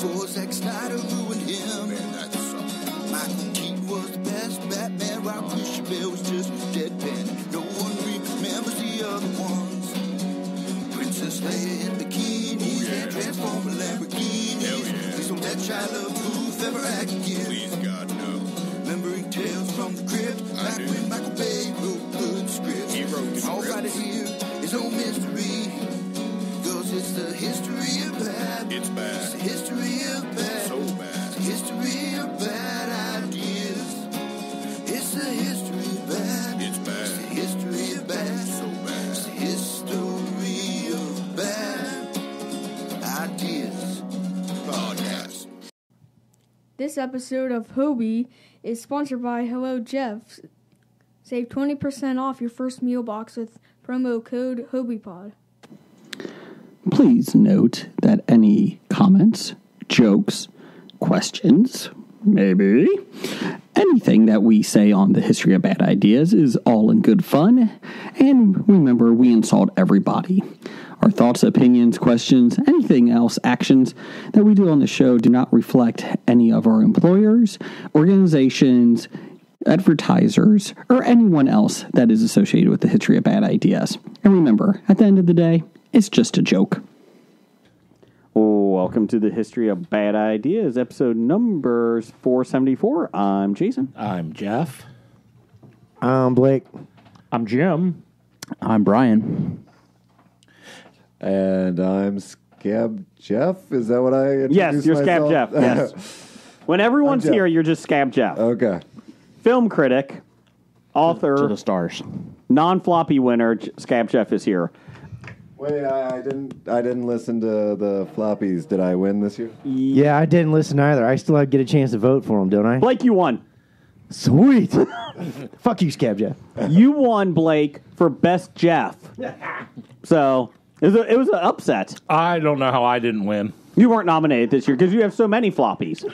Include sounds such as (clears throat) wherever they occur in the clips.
force like This episode of HOBI is sponsored by Hello Jeff. Save 20% off your first meal box with promo code HobiePod. Please note that any comments, jokes, questions, maybe anything that we say on the history of bad ideas is all in good fun. And remember, we insult everybody. Our thoughts, opinions, questions, anything else, actions that we do on the show do not reflect any of our employers, organizations, advertisers, or anyone else that is associated with the history of bad ideas. And remember, at the end of the day, it's just a joke. Welcome to the History of Bad Ideas, episode number 474. I'm Jason. I'm Jeff. I'm Blake. I'm Jim. I'm Brian. And I'm Scab Jeff. Is that what I Yes, you're Scab Jeff. Yes. (laughs) when everyone's here, you're just Scab Jeff. okay. Film critic, author, To author, the stars. non floppy winner, Scab Jeff is here. Wait, I, I didn't. I didn't listen to the floppies. Did I win this year? Yeah, I didn't listen either. I still get a chance to vote for him, don't I? Blake, you won. Sweet. (laughs) Fuck you, Scab Jeff. You won, Blake, for Best Jeff. (laughs) So it was, a, it was an upset. I don't know how I didn't win. You weren't nominated this year because you have so many floppies.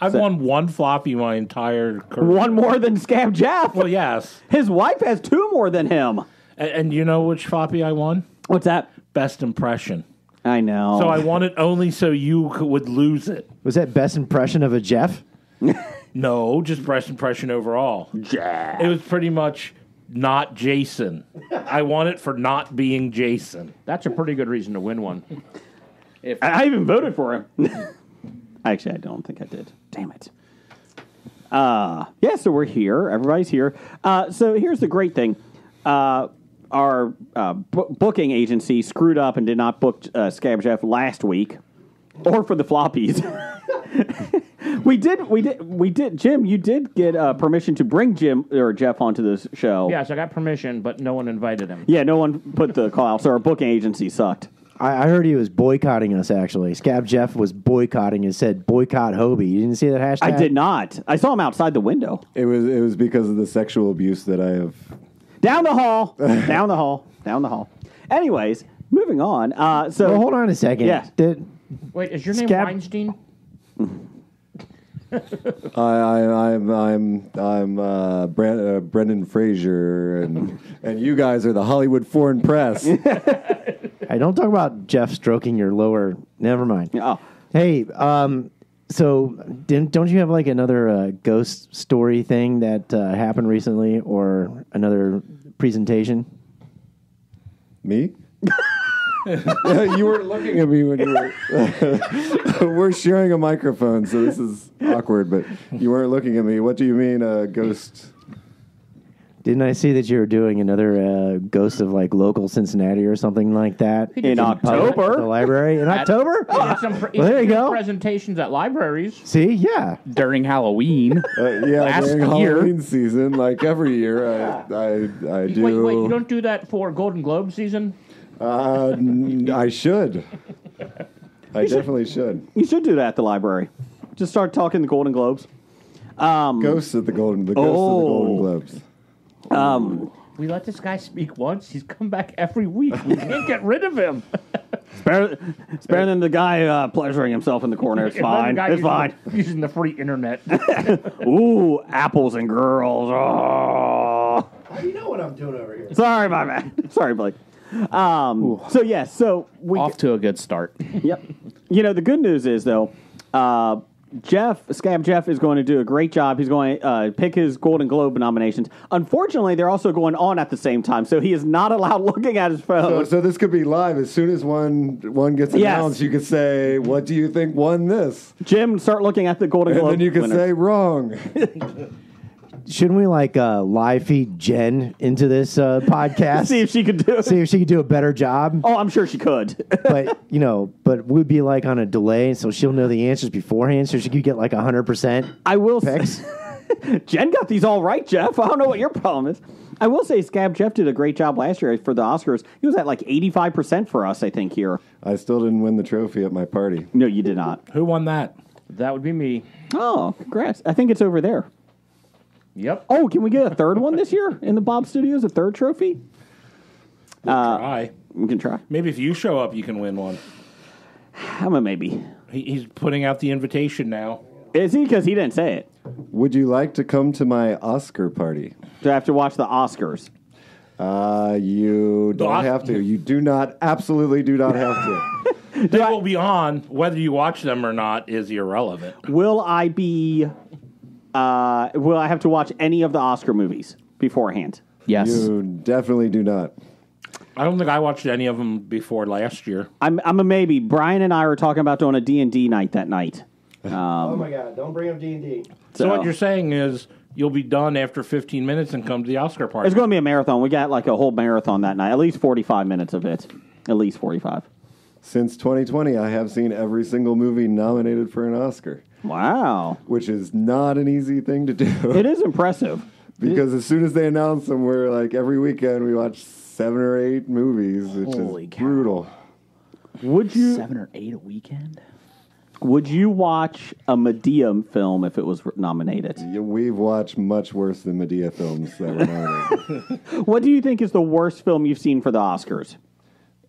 I've So- won one floppy my entire career. One more than Scab Jeff. Well, yes. His wife has two more than him. And, and you know which floppy I won? What's that? Best impression. I know. So I won it only so you could, would lose it. Was that best impression of a Jeff? (laughs) No, just best impression overall. Jeff. It was pretty much not Jason. I want it for not being Jason. That's a pretty good reason to win one. I, I even voted for him. (laughs) Actually, I don't think I did. Damn it. Uh, yeah, so we're here. Everybody's here. Uh, so here's the great thing. Uh, our uh, bu- booking agency screwed up and did not book uh, Scab Jeff last week, or for the floppies. (laughs) we did. We did. We did. Jim, you did get uh, permission to bring Jim or Jeff onto this show. Yes, I got permission, but no one invited him. Yeah. No one put the call out, so our booking agency sucked. I, I heard he was boycotting us, actually. Scab Jeff was boycotting and said, boycott HOBI. You didn't see that hashtag? I did not. I saw him outside the window. It was. It was because of the sexual abuse that I have. Down the hall. down the hall. Down the hall. Anyways, moving on. Uh, so Well, hold on a second. Yeah. Did, Wait, is your name Scab- Weinstein? I, I, I'm. I'm. I'm uh, Brand, uh, Brendan Fraser, and and you guys are the Hollywood Foreign Press. (laughs) I don't talk about Jeff stroking your lower. Never mind. Oh. Hey, um, so didn't, don't you have like another uh, ghost story thing that uh, happened recently, or another presentation? Me? (laughs) (laughs) you weren't looking at me when you were. (laughs) we're sharing a microphone, so this is awkward. But you weren't looking at me. What do you mean, uh, ghost? Didn't I see that you were doing another uh, Ghost of like local Cincinnati or something like that in at the October. library in October? He did some pre- Well, there you he go. Presentations at libraries. See, yeah, during Halloween. Uh, yeah, Last during year. Halloween season, like every year, I I, I do. Wait, wait, you don't do that for Golden Globe season? Uh, n- I should. I definitely should. You should do that at the library. Just start talking the Golden Globes. Um, Ghosts of the Golden, the ghosts of the Oh. Golden Globes. um, We let this guy speak once. He's come back every week. We can't get rid of him. it's better, it's better than the guy uh, pleasuring himself in the corner. It's Better than the fine. guy It's using fine. The, (laughs) using the free internet. (laughs) Ooh, apples and girls. Oh. How do you know what I'm doing over here. Sorry, my man. Sorry, Blake. Um, so yes, so we Off to a good start. (laughs) Yep. You know, the good news is though, uh, Jeff Scab Jeff is going to do a great job. He's going to uh, pick his Golden Globe nominations. Unfortunately, they're also going on at the same time, so he is not allowed (laughs) looking at his phone. So, so this could be live. As soon as one one gets Yes. announced, you could say, "What do you think won this?" Jim, start looking at the Golden And Globe. then you could winners. say wrong. (laughs) Shouldn't we like uh, live feed Jen into this uh, (laughs) podcast? see if she could do it. See if she could do a better job. Oh, I'm sure she could. (laughs) But you know, but we'd be like on a delay, so she'll know the answers beforehand, so she could get like hundred percent I will picks. say, (laughs) Jen got these all right, Jeff. I don't know what your problem is. I will say, Scab Jeff did a great job last year for the Oscars. He was at like 85% for us, I think, here. I still didn't win the trophy at my party. No, you did not. Who won that? That would be me. Oh, congrats. I think it's over there. Yep. Oh, can we get a third one this year in the Bob Studios? A third trophy? Try. We can try. Maybe if you show up, you can win one. I'm a maybe. He, he's putting out the invitation now. Is he? Because he didn't say it. Would you like to come to my Oscar party? Do I have to watch the Oscars? Uh, you don't Os- have to. You do not. Absolutely, do not have to. (laughs) They will be on. Whether you watch them or not is irrelevant. Will I be. Uh, will I have to watch any of the Oscar movies beforehand? Yes. You definitely do not. I don't think I watched any of them before last year. I'm, I'm a maybe. Brian and I were talking about doing a D&D night that night. (laughs) oh my god! Don't bring up D and D. So, what you're saying is you'll be done after 15 minutes and come to the Oscar party. It's going to be a marathon. We got like a whole marathon that night. At least 45 minutes of it. At least 45. Since 2020, I have seen every single movie nominated for an Oscar, Wow. which is not an easy thing to do. It is impressive. (laughs) because as soon as they announce them, we're like every weekend we watch seven or eight movies, which Holy is cow. brutal. Would you Seven or eight a weekend? would you watch a Madea film if it was nominated? Yeah, We've watched much worse than Madea films that were nominated. (laughs) What do you think is the worst film you've seen for the Oscars?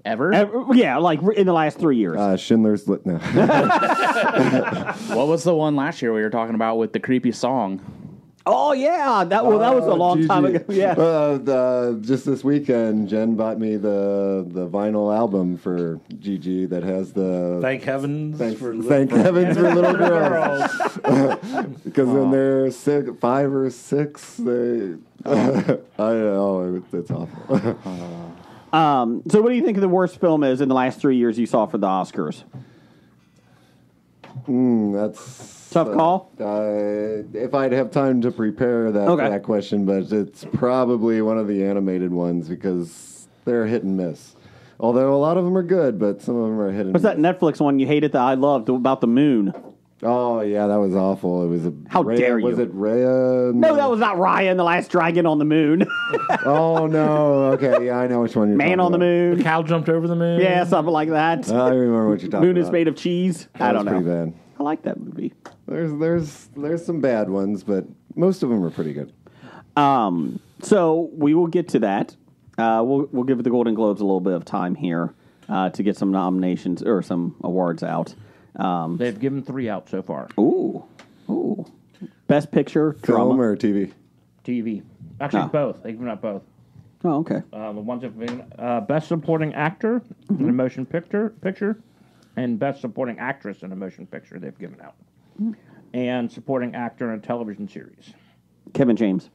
Ever? Ever- yeah, like in the last 3 years. uh, Schindler's List. No. (laughs) (laughs) What was the one last year we were talking about with the creepy song? oh yeah, that well that was a long Gigi. time ago. (laughs) Yeah. Uh, the, just this weekend, Jen bought me the the vinyl album for Gigi that has the Thank heavens thank, for thank heavens for little girls because when they're six, five or six, they I know it, it's awful. Um, so what do you think the worst film is in the last 3 years you saw for the Oscars? That's Tough call? Uh, if I'd have time to prepare that Okay. that question, but it's probably one of the animated ones because they're hit and miss. Although a lot of them are good, but some of them are hit and What's that. Netflix one you hated that I loved about the moon? Oh yeah, that was awful. It was a How Raya- dare you. Was it Raya? No, that was not Raya and the Last Dragon on the Moon. (laughs) Oh no. Okay, yeah, I know which one you're. Talking about. Man talking on the about. Moon. Cow jumped over the moon. Yeah, something like that. I remember what you're talking Moon about. is made of cheese. I don't was know. Pretty bad. I like that movie. There's there's there's some bad ones, but most of them are pretty good. Um, so we will get to that. Uh, we'll we'll give the Golden Globes a little bit of time here uh, to get some nominations or some awards out. Um, They've given three out so far. ooh, ooh, Best Picture Film drama. or TV? TV. Actually, Oh. both. They've given out both. Oh, okay. Uh, the ones that have been uh, best supporting actor in a motion picture, picture, and best supporting actress in a motion picture. They've given out, and supporting actor in a television series. Kevin James.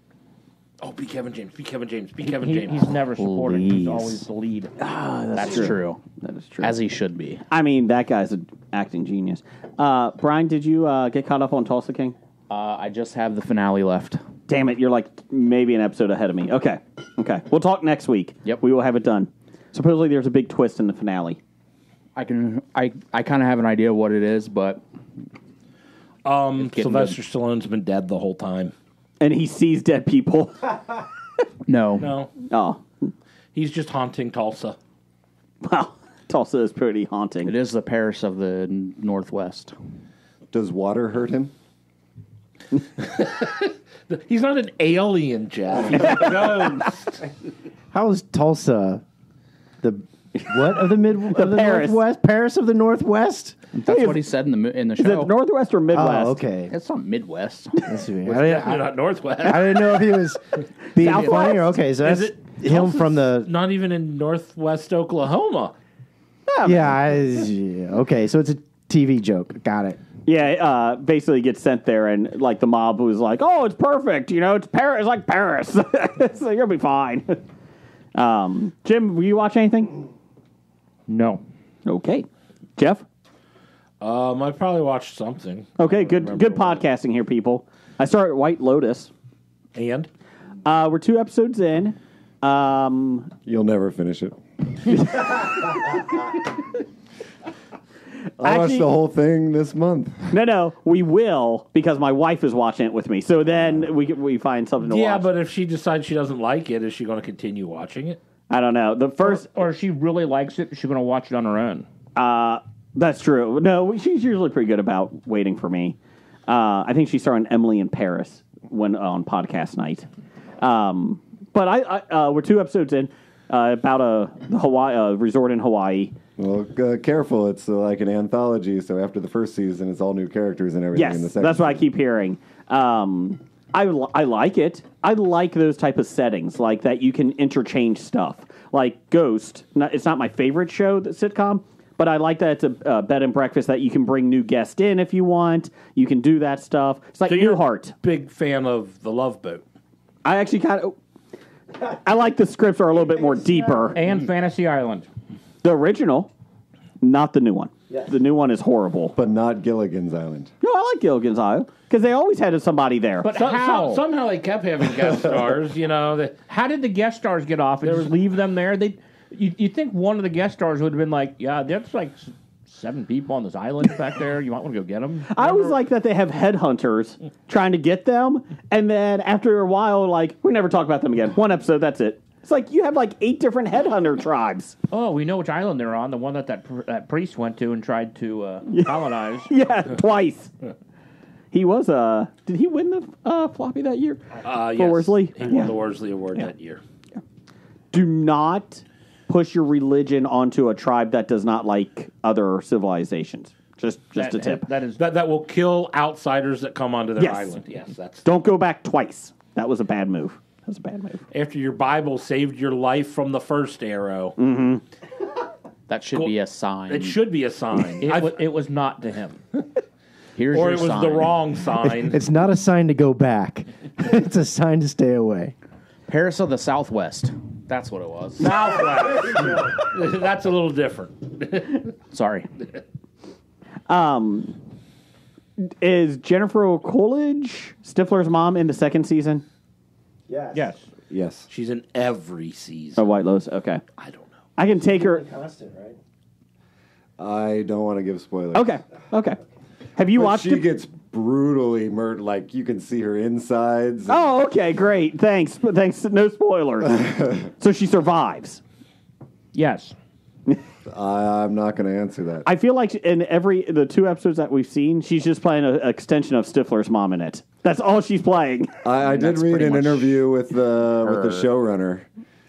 Oh, be Kevin James. Be Kevin James. Be Kevin He- James. he's never supporting. He's Please. always the lead. That's true. That is true. As he should be. I mean, that guy's an acting genius. Uh, Brian, did you uh, get caught up on Tulsa King? Uh, I just have the finale left. Damn it, you're like maybe an episode ahead of me. Okay, okay. We'll talk next week. Yep. We will have it done. Supposedly, there's a big twist in the finale. I can. I I kind of have an idea what it is, but um, getting Sylvester Stallone's been dead the whole time. And he sees dead people. (laughs) no. No, oh, he's just haunting Tulsa. well, Tulsa is pretty haunting. It is the Paris of the n- Northwest. Does water hurt him? (laughs) He's not an alien, Jeff. (laughs) He's a ghost. How is Tulsa the what of the mid of the Paris. northwest? Paris of the northwest. That's what he said in the mo- in the Is show. it Northwest or Midwest? Oh, okay. It's not Midwest. (laughs) Let's see. I, You're didn't, I, not Northwest. I didn't know if he was (laughs) being Southwest? funny or okay. So that's Is it him from the Not even in Northwest Oklahoma. yeah, I, yeah. Okay, so it's a TV joke. Got it. Yeah, uh, basically gets sent there, and like the mob was like, "Oh, it's perfect. You know, it's Paris, it's like Paris, (laughs) so you'll be fine." um, Jim, will you watch anything? No. Okay, Jeff. Um, I probably watched something. Okay, good good what. podcasting here, people. I started White Lotus. And Uh, we're two episodes in. Um, You'll never finish it. (laughs) I watched Actually- the whole thing this month. no, no, we will because my wife is watching it with me. So then we we find something to watch. yeah, watch. but if she decides she doesn't like it, is she going to continue watching it? I don't know. The first Or if she really likes it, she's going to watch it on her own. Uh, that's true. No, she's usually pretty good about waiting for me. Uh, I think she saw an Emily in Paris when on podcast night. Um, but I, I uh, we're two episodes in uh, about a the Hawaii uh, resort in Hawaii. Well, uh, careful. It's uh, like an anthology, so after the first season, it's all new characters and everything Yes, in the second that's what I keep hearing. Um, I, li- I like it. I like those type of settings, like that you can interchange stuff. Like Ghost, not, it's not my favorite show, the sitcom, but I like that it's a uh, bed and breakfast that you can bring new guests in if you want. You can do that stuff. It's like So you're- Newhart. Big fan of the Love Boat. I actually kind of. I like the scripts are a little bit more deeper. And Fantasy Island. The original, not the new one. The new one is horrible. But not Gilligan's Island. No, I like Gilligan's Island because they always had somebody there. But So, how? so- somehow they kept having guest (laughs) stars. You know, that how did the guest stars get off and just leave them there? They, you, you think one of the guest stars would have been like, yeah, there's like seven people on this island back there. You might want to go get them. I always like that they have headhunters trying to get them, and then after a while, like we never talk about them again. One episode, that's it. It's like you have like eight different headhunter (laughs) tribes. Oh, we know which island they're on. The one that that, pr- that priest went to and tried to uh, (laughs) colonize. (laughs) Yeah, twice. He was uh did he win the uh, floppy that year? uh, For yes, Worsley? he won Yeah. the Worsley Award that year. Do not push your religion onto a tribe that does not like other civilizations. Just just That- a tip. That is That that will kill outsiders that come onto their Yes. island. Yes, that's Don't go back twice. That was a bad move. That was a bad move. after your Bible saved your life from the first arrow. Mm-hmm. That should Cool. be a sign. It should be a sign. It, I- it was not to him. (laughs) Here's or your it was sign. the wrong sign. (laughs) It's not a sign to go back. (laughs) it's a sign to stay away. Paris of the Southwest. That's what it was. (laughs) Southwest. (laughs) That's a little different. (laughs) Sorry. Um is Jennifer Coolidge Stifler's mom in the second season Yes. Yes. Yes. She's in every season. of White Lotus? Okay. I don't know. I can take her Constant, right? I don't want to give spoilers. Okay. Okay. Have you But watched she it? gets brutally murdered. Like you can see her insides. Oh, okay, great. Thanks. Thanks. No spoilers. (laughs) so she survives. Yes. I, I'm not going to answer that. I feel like in every the two episodes that we've seen, she's just playing an extension of Stifler's mom in it. That's all she's playing. I, I did That's read pretty an much interview with the with the showrunner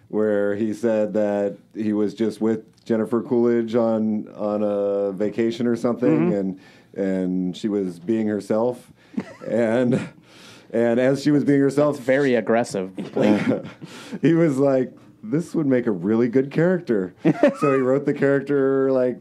where he said that he was just with Jennifer Coolidge on on a vacation or something, mm-hmm. and and she was being herself, and and as she was being herself, Very aggressive. (laughs) he was like, "This would make a really good character." so he wrote the character like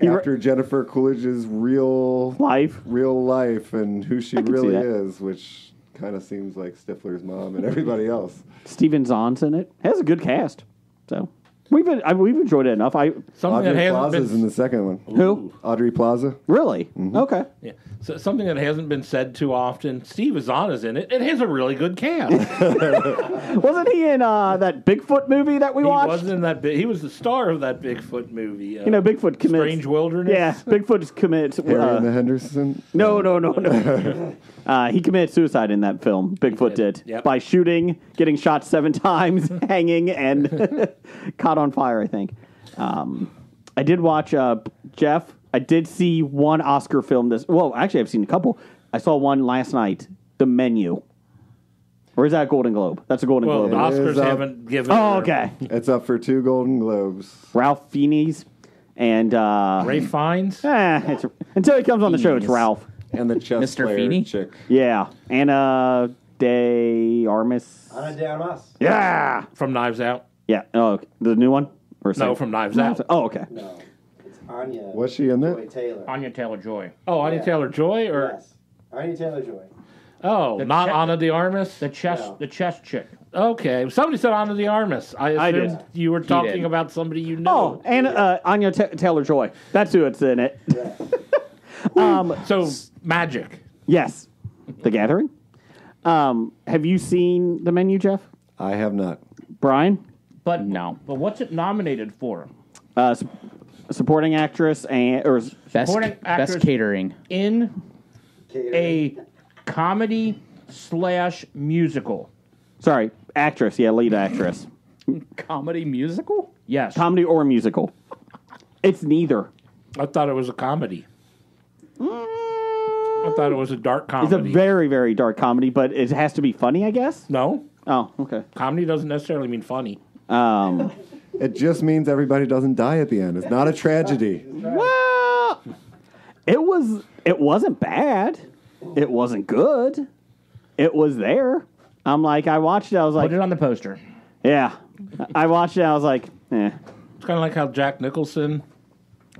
after Jennifer Coolidge's real Life. real life and who she I can see really is, which kind of seems like Stifler's mom and everybody else. Steven Zahn's in it. It has a good cast. So we've been, I, we've enjoyed it enough. I Something Aubrey that hasn't Plaza's been in the second one. who Aubrey Plaza. really Mm-hmm. okay. Yeah. So something that hasn't been said too often. Steve Azana's in it. It has a really good cast. (laughs) (laughs) Wasn't he in uh, that Bigfoot movie that we he watched? wasn't in that. Bi- he was the star of that Bigfoot movie. Uh, You know, Bigfoot commits. Strange Wilderness. Yeah, Bigfoot commits. Harry uh, and the Henderson. No, no, no, no. (laughs) uh, he committed suicide in that film. Bigfoot did, did, yep. by shooting, getting shot seven (laughs) times, (laughs) hanging, and (laughs) caught on fire. I think. Um, I did watch uh, Jeff. I did see one Oscar film. This well, actually, I've seen a couple. I saw one last night. The Menu. Or is that a Golden Globe? That's a Golden Well, Globe. It Oscars is, haven't given. Oh, their- okay. It's up for two Golden Globes. Ralph Fiennes and uh, Ray Fiennes. eh, it's, until he comes on the show, it's Ralph. And the chess Mr. player Feeney? chick. Yeah, Ana de Armas. Ana de Armas. Yeah. from Knives Out. Yeah. Oh, the new one? Or No, same? from Knives Out. Oh, okay. Anya. Was she in there? Taylor. Anya Taylor Joy. Oh, Anya Yeah. Taylor Joy, or Anya Taylor Joy. oh, The not che- Ana de Armas. The chess, No. the chess chick. Okay, somebody said Ana de Armas. I I assumed did. you were talking did. about somebody you know. Oh, and uh, Anya Ta Taylor Joy. That's who it's in it. Um, so magic. yes, The Gathering. Um, have you seen the menu, Jeff? I have not. Brian, But No. But what's it nominated for? uh, su- supporting actress and or Best Supporting actress- best catering. In a comedy slash musical. sorry, actress. Yeah, lead actress. Comedy musical? Yes. Comedy or musical. It's neither. I thought it was a comedy. I thought it was a dark comedy. It's comedy. a very, very dark comedy, but it has to be funny, I guess. no, Oh, okay. comedy doesn't necessarily mean funny. Um, It just means everybody doesn't die at the end. It's not a tragedy. well, it was. It wasn't bad. It wasn't good. It was there. I'm like, I watched it. I was like, Put it on the poster. yeah. I watched it. I was like, eh. It's kind of like how Jack Nicholson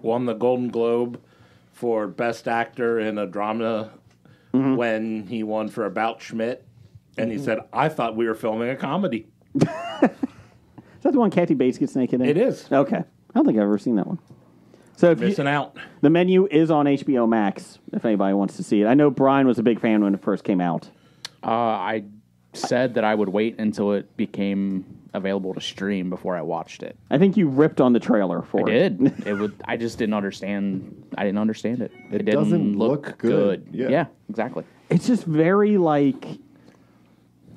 won the Golden Globe for Best Actor in a Drama when he won for About Schmidt. And he said, I thought we were filming a comedy. (laughs) Is that the one Kathy Bates gets naked in? It is. Okay. I don't think I've ever seen that one. So if you, Missing out. the menu is on HBO Max, if anybody wants to see it. I know Brian was a big fan when it first came out. Uh, I said that I would wait until it became available to stream before I watched it. I think you ripped on the trailer I for it. did. (laughs) it would. I just didn't understand. I didn't understand it. It, didn't doesn't look, look good. Yeah. exactly. It's just very like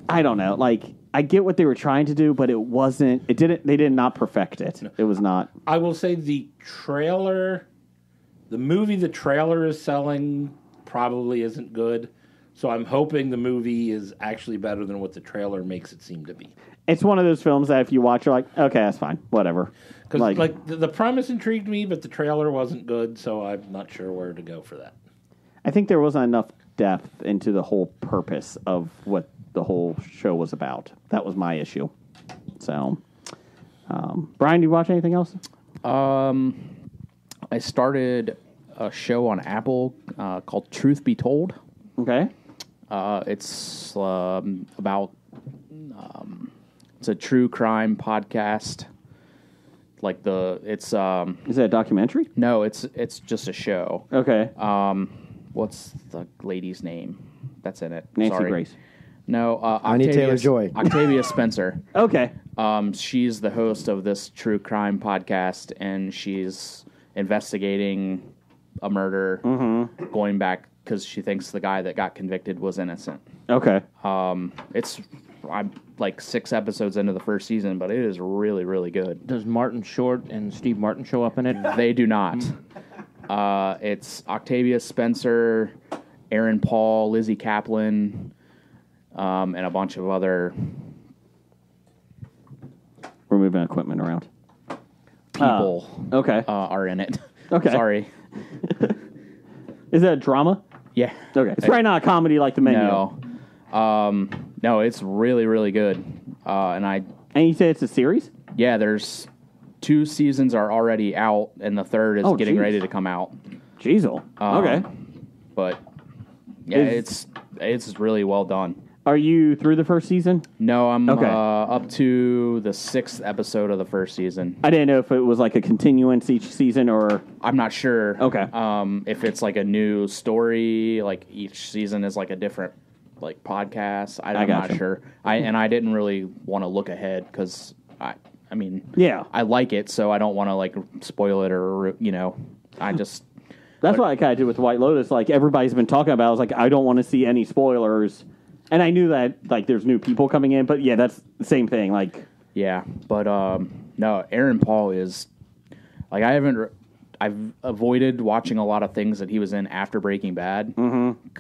I don't know. Like I get what they were trying to do, but it wasn't. It didn't. They did not perfect it. It was not. I will say the trailer, the movie the trailer is selling probably isn't good. So I'm hoping the movie is actually better than what the trailer makes it seem to be. It's one of those films that if you watch, you're like, okay, that's fine, whatever. Because like, the, the premise intrigued me, but the trailer wasn't good, so I'm not sure where to go for that. I think there wasn't enough depth into the whole purpose of what the whole show was about. That was my issue. So, um, Brian, do you watch anything else? Um, I started a show on Apple uh, called Truth Be Told. Okay. Uh, it's um, about um, it's a true crime podcast. Like the it's um Is that a documentary? no it's it's just a show. Okay. Um, what's the lady's name that's in it? Nancy Sorry. Grace. No, uh, Anya Octavia, Taylor-Joy. Octavia Spencer. (laughs) Okay. Um, she's the host of this true crime podcast, and she's investigating a murder, going back because she thinks the guy that got convicted was innocent. Okay. Um, it's I'm like six episodes into the first season, but it is really, really good. Does Martin Short and Steve Martin show up in it? (laughs) They do not. Uh, it's Octavia Spencer, Aaron Paul, Lizzy Caplan, um, and a bunch of other We're moving equipment around. people Okay. uh, are in it. Okay. Sorry. (laughs) Is that a drama? Yeah. Okay. It's probably not a comedy like the menu. No. Um, no, it's really, really good. Uh, and I, And you say it's a series? yeah, there's two seasons are already out, and the third is Oh, getting geez. ready to come out. Jeezel. Um, okay. But yeah, Is- it's it's really well done. Are you through the first season? No, I'm Okay. uh, up to the sixth episode of the first season. I didn't know if it was like a continuance each season or. I'm not sure. Okay. Um, if it's like a new story, like each season is like a different like podcasts. I, I I'm not sure. I and I didn't really want to look ahead because I, I mean, Yeah. I like it, so I don't want to like spoil it or you know, I just (laughs) That's what I kind of did with White Lotus. Like everybody's been talking about. I was like, I don't want to see any spoilers. And I knew that like there's new people coming in, but yeah, that's the same thing. Like, yeah. But um, no, Aaron Paul is like I haven't. I've avoided watching a lot of things that he was in after Breaking Bad, mm-hmm.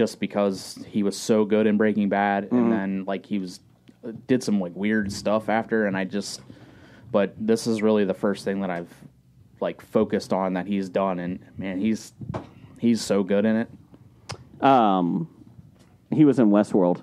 Just because he was so good in Breaking Bad, and then like he was did some like weird stuff after, and I just. But this is really the first thing that I've like focused on that he's done, and man, he's he's so good in it. um, he was in Westworld.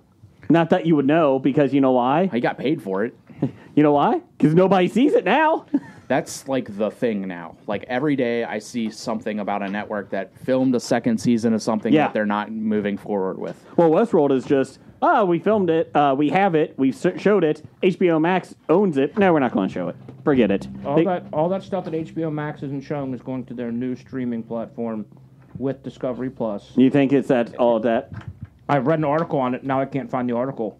Not that you would know, because you know why? He got paid for it. (laughs) You know why? Because nobody sees it now. (laughs) That's like the thing now. Like every day, I see something about a network that filmed a second season of something Yeah. that they're not moving forward with. well, Westworld is just, oh, we filmed it, uh, we have it, we showed it, HBO Max owns it. No, we're not going to show it. Forget it. All They- that all that stuff that HBO Max isn't showing is going to their new streaming platform with Discovery Plus. you think it's that all of that? I read an article on it. Now I can't find the article.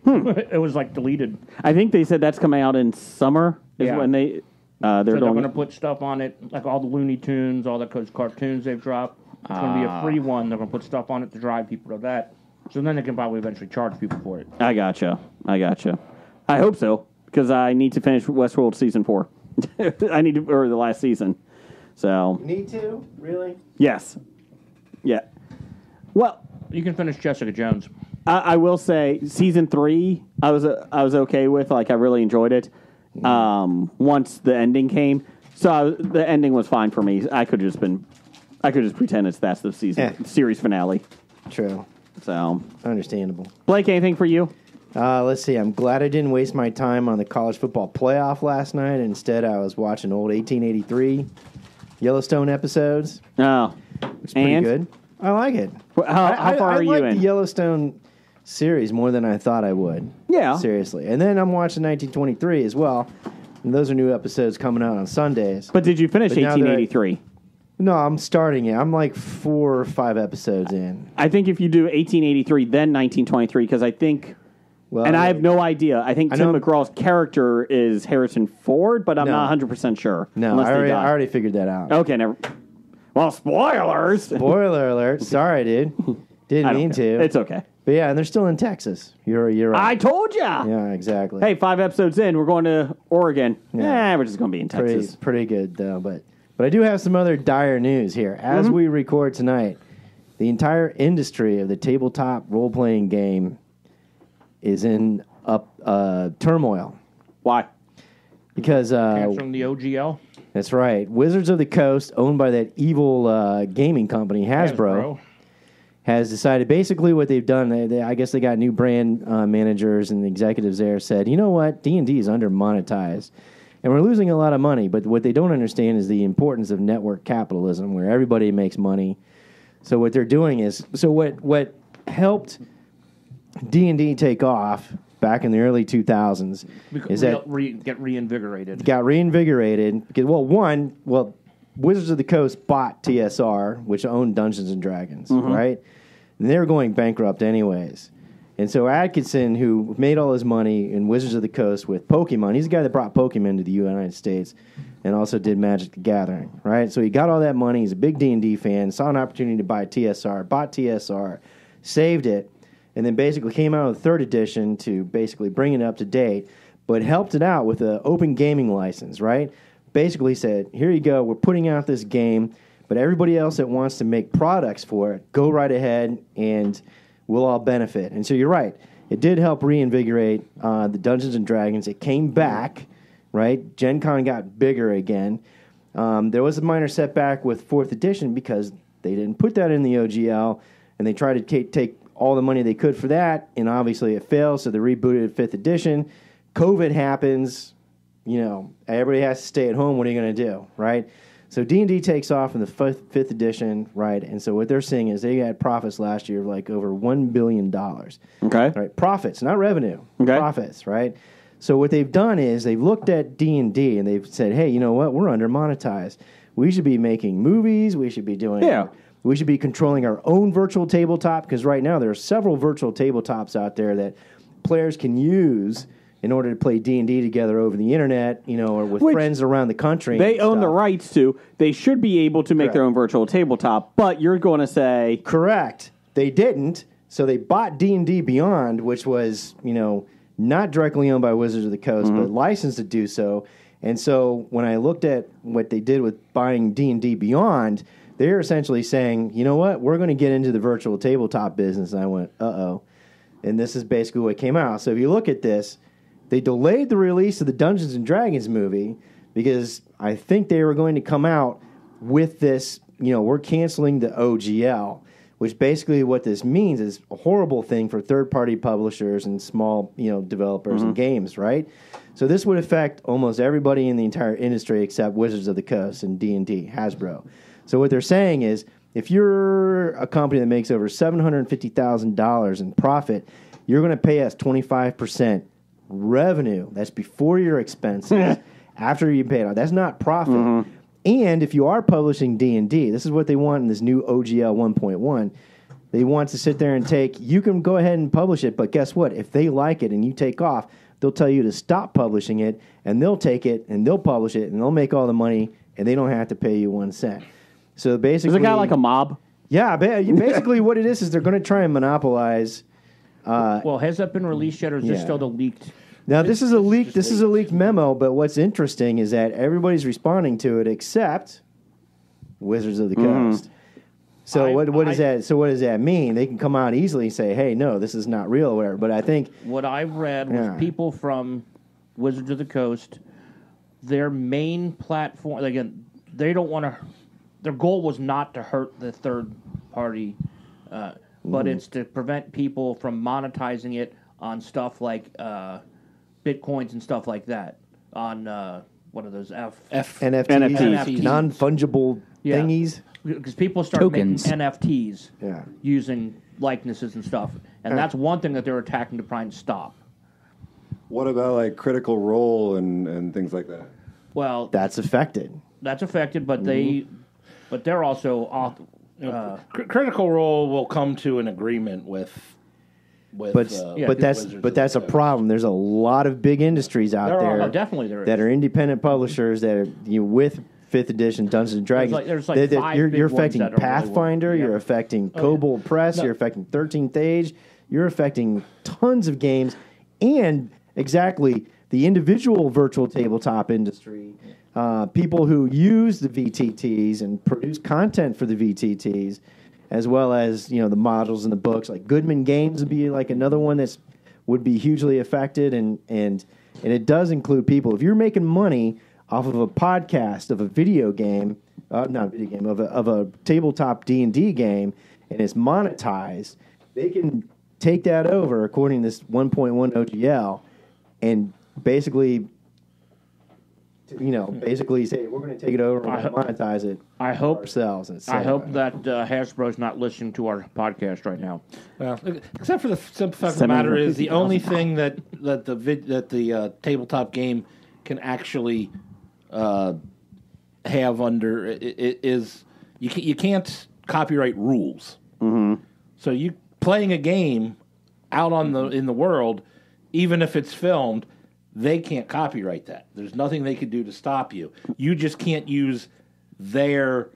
(laughs) it was like deleted. I think they said that's coming out in summer. Is Yeah. when they uh, they're So they're doing. going to put stuff on it, like all the Looney Tunes, all the co- cartoons they've dropped. It's going to be a free one. They're going to put stuff on it to drive people to that. So then they can probably eventually charge people for it. I gotcha. I gotcha. I hope so because I need to finish Westworld season four. (laughs) I need to or the last season. So Need to really? yes, yeah. Well, You can finish Jessica Jones. I, I will say season three, I was uh, I was okay with. Like I really enjoyed it. Um, once the ending came, so I was, the ending was fine for me. I could just been, I could just pretend it's that's the season Yeah. series finale. True. So Understandable. Blake, anything for you? Uh, let's see. I'm glad I didn't waste my time on the college football playoff last night. Instead, I was watching old 1883 Yellowstone episodes. Oh, It's pretty And? good. I like it. Wh- how- I- how I- far I are you like in? the Yellowstone series more than I thought I would. Yeah. Seriously. And then I'm watching 1923 as well. And those are new episodes coming out on Sundays. but did you finish But now that I- 1883? No, I'm starting it. I'm like four or five episodes in. I think if you do 1883, then 1923, because I think, Well, and I have no idea. I think I Tim know- McGraw's character is Harrison Ford, but I'm No. not 100 percent sure. No, unless I they already, die. I already figured that out. Okay, never. Well, spoilers. Spoiler alert. (laughs) Sorry, dude. (laughs) Didn't don't mean care. to. It's okay. But yeah, and they're still in Texas. You're you're I told ya. yeah, exactly. Hey, five episodes in, we're going to Oregon. Yeah. Yeah, we're just going to be in pretty Texas. pretty good though. But but I do have some other dire news here. As Mm-hmm. we record tonight, the entire industry of the tabletop role playing game is in up uh, turmoil Why? because uh, Canceling the OGL. that's right. Wizards of the Coast, owned by that evil uh, gaming company Hasbro. Has decided basically what they've done. They, they, I guess they got new brand uh, managers and the executives there said, you know what, D and D is under monetized, and we're losing a lot of money. But what they don't understand is the importance of network capitalism, where everybody makes money. So what they're doing is, so what what helped D and D take off back in the early two thousands is that re, get reinvigorated. got reinvigorated because well one well wizards of the coast bought tsr which owned dungeons and dragons right and they were going bankrupt anyways. And so Adkison who made all his money in wizards of the coast with pokemon he's the guy that brought pokemon to the united states and also did magic the gathering right? So he got all that money. He's a big d&d fan saw an opportunity to buy tsr bought tsr saved it and then basically came out with the third edition to basically bring it up to date, but helped it out with an open gaming license, right? Basically said, here you go, we're putting out this game, but everybody else that wants to make products for it, go right ahead and we'll all benefit. And so you're right, it did help reinvigorate uh, the Dungeons and Dragons. It came back, right? Gen Con got bigger again. Um, there was a minor setback with fourth edition because they didn't put that in the OGL, and they tried to ta- take all the money they could for that, and obviously it failed. So they rebooted fifth edition. COVID happens, you know, everybody has to stay at home. What are you going to do, right? So D and D takes off in the fifth, fifth edition, right? And so what they're seeing is they had profits last year of like over one billion dollars. Okay. Right, profits, not revenue. Okay. Profits, right? So what they've done is they've looked at D and D and they've said, "Hey, you know what? We're under monetized. We should be making movies. We should be doing. Yeah. We should be controlling our own virtual tabletop because right now there are several virtual tabletops out there that players can use in order to play D and D together over the internet, you know, or with Which friends around the country. They own the rights to. They should be able to make Correct. their own virtual tabletop, but you're going to say, Correct. They didn't. So they bought D and D Beyond, which was you know not directly owned by Wizards of the Coast, but licensed to do so. And so when I looked at what they did with buying D and D Beyond, they're essentially saying, you know what, we're going to get into the virtual tabletop business. And I went, uh oh. And this is basically what came out. So if you look at this, they delayed the release of the Dungeons and Dragons movie because I think they were going to come out with this, you know, we're canceling the OGL, which basically what this means is a horrible thing for third party publishers and small you know developers and mm-hmm. games, right? So this would affect almost everybody in the entire industry except Wizards of the Coast and D and D, Hasbro. So what they're saying is, if you're a company that makes over seven hundred fifty thousand dollars in profit, you're going to pay us twenty five percent revenue. That's before your expenses. (laughs) after you pay it off, that's not profit. Mm-hmm. And if you are publishing D and D, this is what they want in this new OGL 1.1. They want to sit there and take. You can go ahead and publish it, but guess what? If they like it and you take off, they'll tell you to stop publishing it, and they'll take it and they'll publish it, and they'll make all the money, and they don't have to pay you one cent. So basically, Is it kind of like a mob? yeah. Basically, what it is is they're going to try and monopolize. Well, has that been released yet, or is this still the leaked? Now this is a leak. This is a leaked memo, but what's interesting is that everybody's responding to it except Wizards of the Coast. So I- what what does I- that? So what does that mean? They can come out easily and say, "Hey, no, this is not real," or whatever. But I think What I've read was Yeah. people from Wizards of the Coast, their main platform. Again, they don't want to. Their goal was not to hurt the third party, uh, but Mm-hmm. it's to prevent people from monetizing it on stuff like uh, bitcoins and stuff like that. On uh, what are those F F NFTs, NFTs. non fungible Yeah. thingies. because people start Tokens. making NFTs Yeah. using likenesses and stuff, and that's one thing that they're attacking to try and stop. What about like Critical Role and, and things like that? Well, That's affected. that's affected, but they, Mm-hmm. but they're also Uh, Cr- Critical Role will come to an agreement with. with But uh, but that's Wizards but that's a problem. There's a lot of big industries out There are. there Oh, definitely there that is. are independent publishers that are you know, with fifth edition Dungeons and Dragons. like- there's like That- that five you're, you're affecting are really. Pathfinder. Yeah. You're affecting yeah. Kobold Press. You're affecting Thirteenth Age. You're affecting tons of games and exactly the individual virtual tabletop industry. Uh, people who use the VTTs and produce content for the VTTs, as well as you know the models and the books. Like Goodman Games would be like another one that's would be hugely affected, and and and it does include people. If you're making money off of a podcast of a video game, uh, not a video game of a of a tabletop D and D game, and it's monetized, they can take that over according to this 1.1 OGL, and basically. You know, basically say we're going to take it over and ho- monetize it I hope. ourselves. And I hope that uh, Hasbro's not listening to our podcast right now. Well, except for the simple fact of the matter is the only thing that that the vid, that the uh, tabletop game can actually uh, have under i- i- is you can, you can't copyright rules. Mm-hmm. So you playing a game out on the in the world, even if it's filmed, they can't copyright that. There's nothing they could do to stop you. You just can't use their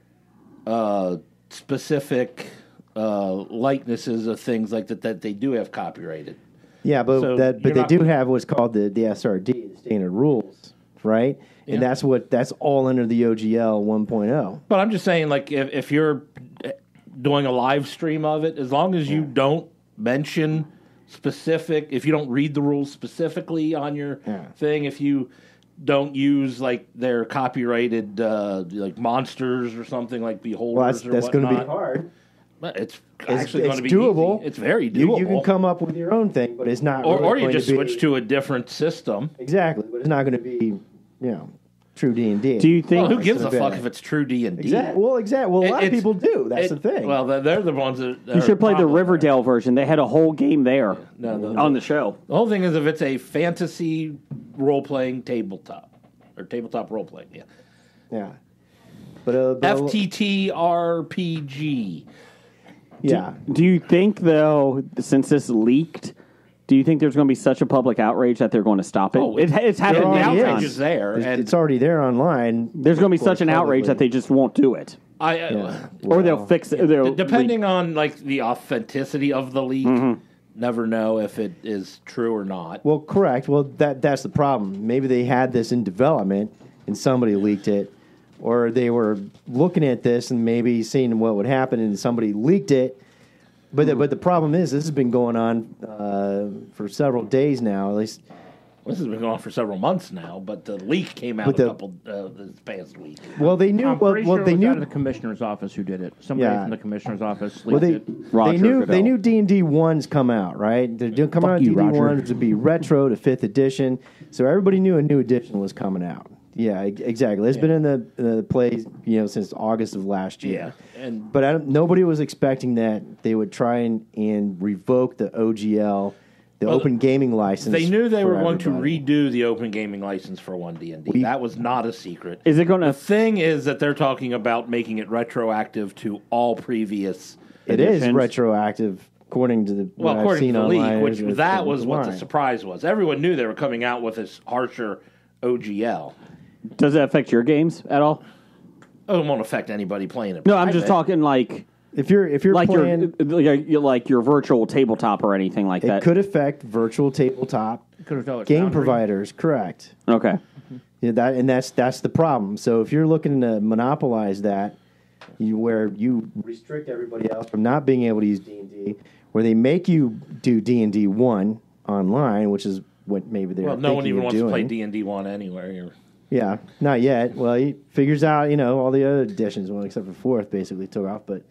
uh, specific uh, likenesses of things like that that they do have copyrighted. Yeah, but So that but they not- do have what's called the, the SRD, the standard rules, right? Yeah. And that's what that's all under the OGL 1.0. But I'm just saying, like, if, if you're doing a live stream of it, as long as you don't mention specific, if you don't read the rules specifically on your Yeah. thing, if you don't use like their copyrighted uh, like monsters or something like beholders Well, that's that's going to be hard. but It's It's, actually it's going to be doable. Easy. It's very You, doable. you can come up with your own thing, but it's not. or, really or you going just to be, switch to a different system. exactly, but it's not going to be you know true D and D. Do you think? Well, who gives a bit. fuck if it's true D and D? Exactly. Well, exactly. Well, a It- lot of it's- people do. That's it- the thing. Well, they're- they're the ones that. that you are should play the problem there. Riverdale version. They had a whole game there No, no, on the show. The whole thing is if it's a fantasy role playing tabletop or tabletop role playing, yeah. yeah. But, uh, but FTT RPG. yeah. Do you think though, since this leaked, do you think there's going to be such a public outrage that they're going to stop it? Oh, it it's There happened the already now. outrage is. is there, It's, and it's already there online. There's going to be such an outrage that they just won't do it, I, uh, Yeah. or they'll fix it. They'll depending on like the authenticity of the leak, never know if it is true or not. Well, correct. Well, that that's the problem. Maybe they had this in development and somebody leaked it, or they were looking at this and maybe seeing what would happen and somebody leaked it. But the, but the problem is this has been going on uh, for several days now. At least This has been going on for several months now, but the leak came out But a the- couple uh, this past week. Well, they knew. I'm Well, pretty well sure they it was knew. out of the commissioner's office who did it. Somebody Yeah. from the commissioner's office Well, leaked they it. Roger they knew Goodell. they knew D and D ones come out right. They're doing coming Fuck out you, D and D Roger. ones to be retro to fifth edition, so everybody knew a new edition was coming out. Yeah, exactly. It's been in the the plays you know since August of last year. Yeah, and But I don't, nobody was expecting that they would try and, and revoke the OGL, the Well, open gaming license. they knew they for were going everybody. to redo the open gaming license for one D and D. We- That was not a secret. Is it going to? The to? thing is that they're talking about making it retroactive to all previous. It is editions. retroactive, according to the Well, what I've according seen to the online, leak, which is- that is was what the line. surprise was. Everyone knew they were coming out with this harsher OGL. Does that affect your games at all? Oh, It won't affect anybody playing it. No, I'm just talking like If you're if you're like playing, your like your- like your virtual tabletop or anything like that. it that. could affect virtual tabletop Could've told it's game Foundry. providers. Correct. Okay. Yeah, that and that's that's the problem. So if you're looking to monopolize that, you, where you restrict everybody else from not being able to use D and D, where they make you do D and D one online, which is what maybe they're Well, no one thinking even of wants doing. to play D and D one anywhere. You're- Yeah, not yet. Well, he figures out, you know, all the other editions, well, except for fourth, basically took off. But,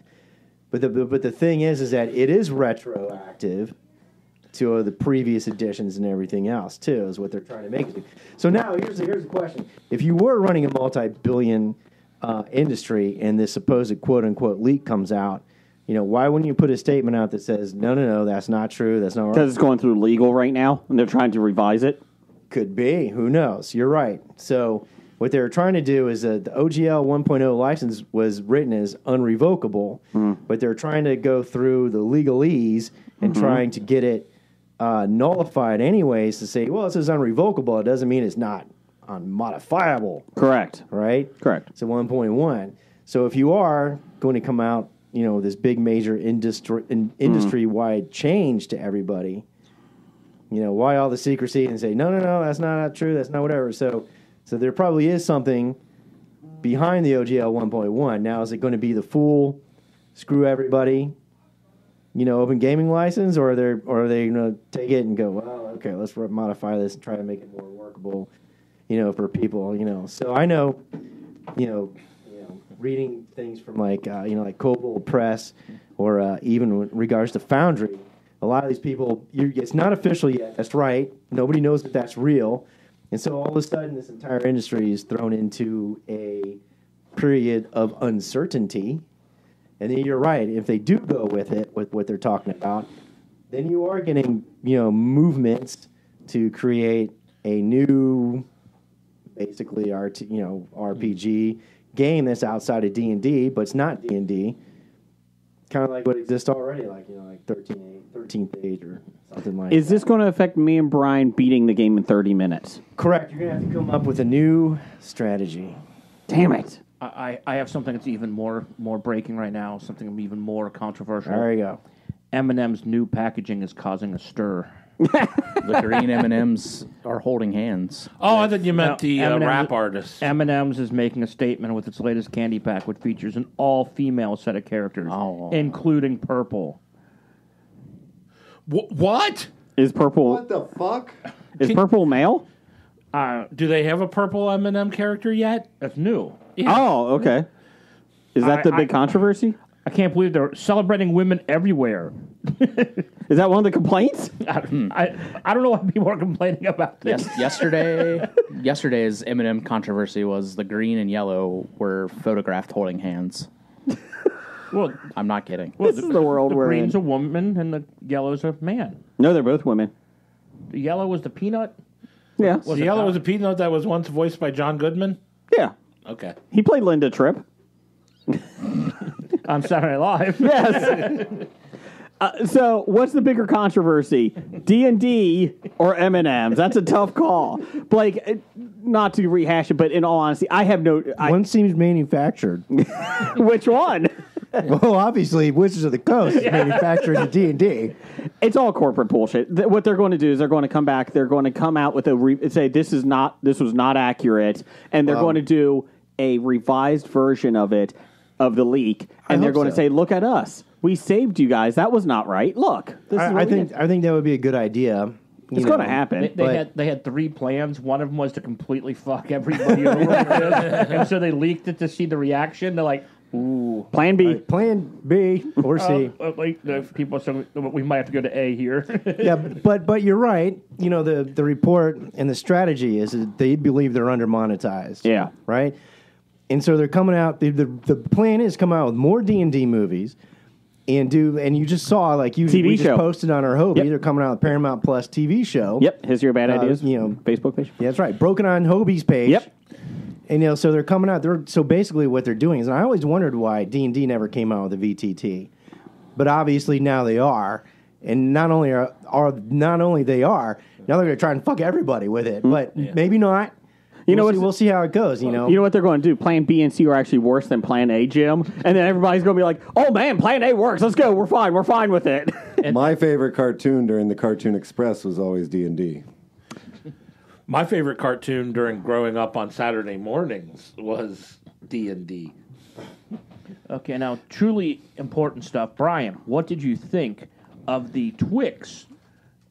but the but the thing is, is that it is retroactive to uh, the previous editions and everything else too. Is what they're trying to make it. So now here's the, here's the question: If you were running a multi-billion uh, industry and this supposed quote unquote leak comes out, you know, why wouldn't you put a statement out that says, no, no, no, that's not true, that's not right? Because it's going through legal right now, and they're trying to revise it. Could be. Who knows? You're right. So what they were trying to do is that the OGL 1.0 license was written as unrevocable, mm-hmm. but they're trying to go through the legalese and mm-hmm. trying to get it uh, nullified anyways to say, well, it says unrevocable. It doesn't mean it's not unmodifiable, Correct. right? Correct. It's a 1.1. So if you are going to come out, you know, this big major industry in, mm-hmm. industry wide change to everybody, you know, why all the secrecy and say no, no, no, that's not true, that's not whatever. So, so there probably is something behind the OGL 1.1. Now, is it going to be the full screw everybody? You know, open gaming license, or are they or are they going to take it and go, well, okay, let's modify this and try to make it more workable, you know, for people, you know. So I know you know, you know, reading things from like uh, you know like Kobold Press or uh, even with regards to Foundry, a lot of these people, it's not official yet. That's right. Nobody knows that that's real, and so all of a sudden, this entire industry is thrown into a period of uncertainty. And then you're right. If they do go with it, with what they're talking about, then you are getting you know movements to create a new basically RT, you know RPG game that's outside of D and D, but it's not D and D. Kind of like what exists already, like you know, like 13, 13th age or something like. Is that. this going to affect me and Brian beating the game in 30 minutes? correct? You're gonna have to come up with a new strategy. Damn it. I, I I have something that's even more more breaking right now. Something even more controversial. There you go. M&M's new packaging is causing a stir. (laughs) The green M and M's are holding hands. Oh, I thought you meant Now, the uh, M&Ms rap artist. M&M's is making a statement with its latest candy pack, which features an all-female set of characters, Oh. including purple. Wh- what? Is purple What the fuck? is purple male? Uh, Do they have a purple M&M character yet? that's new. Oh, okay. Is that I- the big I- controversy? I can't believe they're celebrating women everywhere. (laughs) Is that one of the complaints? (laughs) I, I, I don't know why people are complaining about this. Yes, yesterday, (laughs) yesterday's M&M controversy was the green and yellow were photographed holding hands. Well, I'm not kidding. well, This is the world where the we're green's in. a woman and the yellow's a man. No, they're both women. The yellow was the peanut. Yeah. The yellow was a peanut that was once voiced by John Goodman. Yeah. Okay. He played Linda Tripp. on Saturday Night Live. (laughs) Yes. Uh, so, what's the bigger controversy, D and D or M and M's? That's a tough call. Blake, not to rehash it, but in all honesty, I have no. I, One seems manufactured. (laughs) which one? (laughs) well, obviously, Wizards of the Coast is manufacturing in D and D. It's all corporate bullshit. Th- what they're going to do is they're going to come back. They're going to come out with a re- say this is not this was not accurate, and they're going to do a revised version of it of the leak, and they're hope going to so. say, "Look at us, we saved you guys. That was not right. Look, this is I, what I we think did." I think that would be a good idea. you It's going to happen. They, they But- had they had three plans. One of them was to completely fuck everybody over, with this. (laughs) and so they leaked it to see the reaction. They're like, "Ooh, Plan B. Plan B or C. uh, uh, like the people, so we might have to go to A here." (laughs) yeah, but but you're right. You know the the report and the strategy is that they believe they're under monetized. Yeah. right. And so they're coming out. The, the the plan is come out with more D and D movies, and do and you just saw like you TV we just show. posted on our HOBI. Yep. They're coming out with Paramount Plus TV show. Yep. History your bad Uh, ideas. you know, Facebook page. Yeah, that's right. Broken on HOBI's page. Yep. And you know, so they're coming out. They're so basically what they're doing is, and I always wondered why D and D never came out with a VTT, but obviously now they are. And not only are, are not only they are now they're going to try and fuck everybody with it, but maybe not. You know we'll what's- see, we'll see how it goes. You know, You know what they're going to do? Plan B and C are actually worse than Plan A, Jim. And then everybody's going to be like, "Oh man, Plan A works. Let's go. We're fine. We're fine with it." (laughs) My favorite cartoon during the Cartoon Express was always D and D. My favorite cartoon during growing up on Saturday mornings was D and D. okay, now truly important stuff. Brian, what did you think of the Twix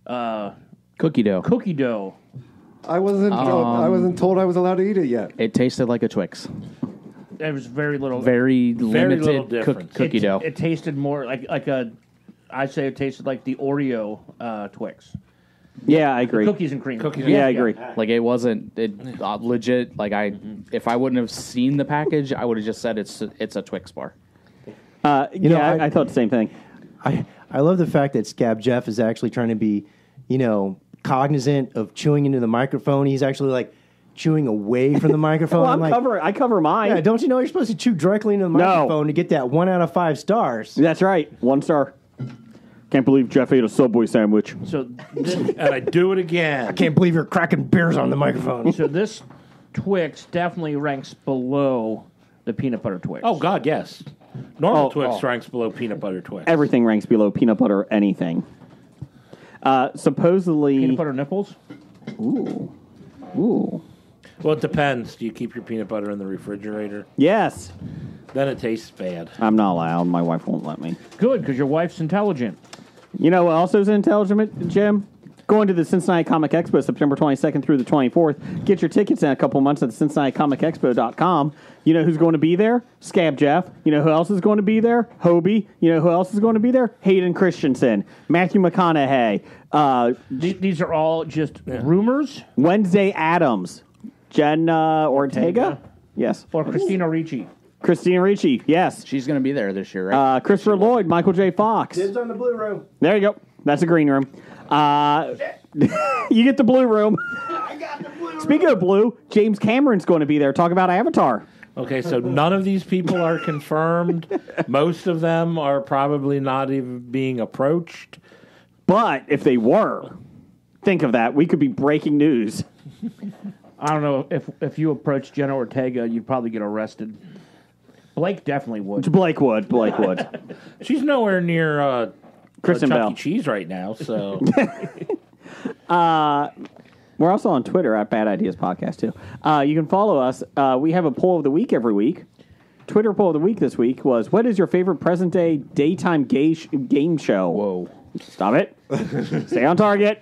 uh, Cookie dough. cookie dough? I wasn't. I wasn't told I was allowed to eat it yet. It tasted like a Twix. There was very little. Very, Very little limited difference. cook, cookie it, dough. It tasted more like like a. I say it tasted like the Oreo uh, Twix. Yeah, I agree. Cookies and cream. Cookies Yeah, I agree. like it wasn't it uh, legit. Like I, if I wouldn't have seen the package, I would have just said it's it's a Twix bar. Uh, yeah, know, I, I- I thought the same thing. I I love the fact that Scab Jeff is actually trying to be, you know, cognizant of chewing into the microphone. He's actually like chewing away from the (laughs) microphone. Well, I'm like, cover. I cover mine. Yeah, don't you know you're supposed to chew directly into the No. microphone to get that one out of five stars? That's right. One star. Can't believe Jeff ate a Subway sandwich. So this, And I do it again. I can't believe you're cracking beers on the microphone. so this Twix definitely ranks below the peanut butter Twix. Oh God, yes. Normal Oh, Twix oh. ranks below peanut butter Twix. Everything ranks below peanut butter anything. Uh, supposedly, peanut butter nipples. Ooh, ooh, Well, it depends. Do you keep your peanut butter in the refrigerator? yes. Then it tastes bad. I'm not allowed. My wife won't let me. Good, because your wife's intelligent. You know what else is intelligent, Jim? Going to the Cincinnati Comic Expo September 22nd through the 24th. Get your tickets in a couple months at the CincinnatiComicExpo.com. You know who's going to be there? Scab Jeff. You know who else is going to be there? HOBI. You know who else is going to be there? Hayden Christensen. Matthew McConaughey. Uh, Th- these are all just rumors Wednesday Addams. Jenna? Ortega. Yes. or Christina Ricci. Christina Ricci. Yes. She's going to be there this year, right? Uh, Christopher Lloyd. Michael J. Fox. Dibs on the blue room. There you go. That's a green room. Uh, (laughs) you get the blue room. Speaking of blue, James Cameron's going to be there. Talk about Avatar. Okay, so none of these people are confirmed. (laughs) Most of them are probably not even being approached. But if they were, think of that. We could be breaking news. (laughs) I don't know if if you approach Jenna Ortega, you'd probably get arrested. Blake definitely would. Blake Wood. Blake Wood. (laughs) She's nowhere near uh, Kristen uh, Chuck Bell. E. Cheese right now, so (laughs) uh, We're also on Twitter at Bad Ideas Podcast too. Uh, you can follow us. Uh, we have a poll of the week every week. Twitter poll of the week this week was: What is your favorite present day daytime gay sh- game show? Whoa. Stop it. (laughs) Stay on target.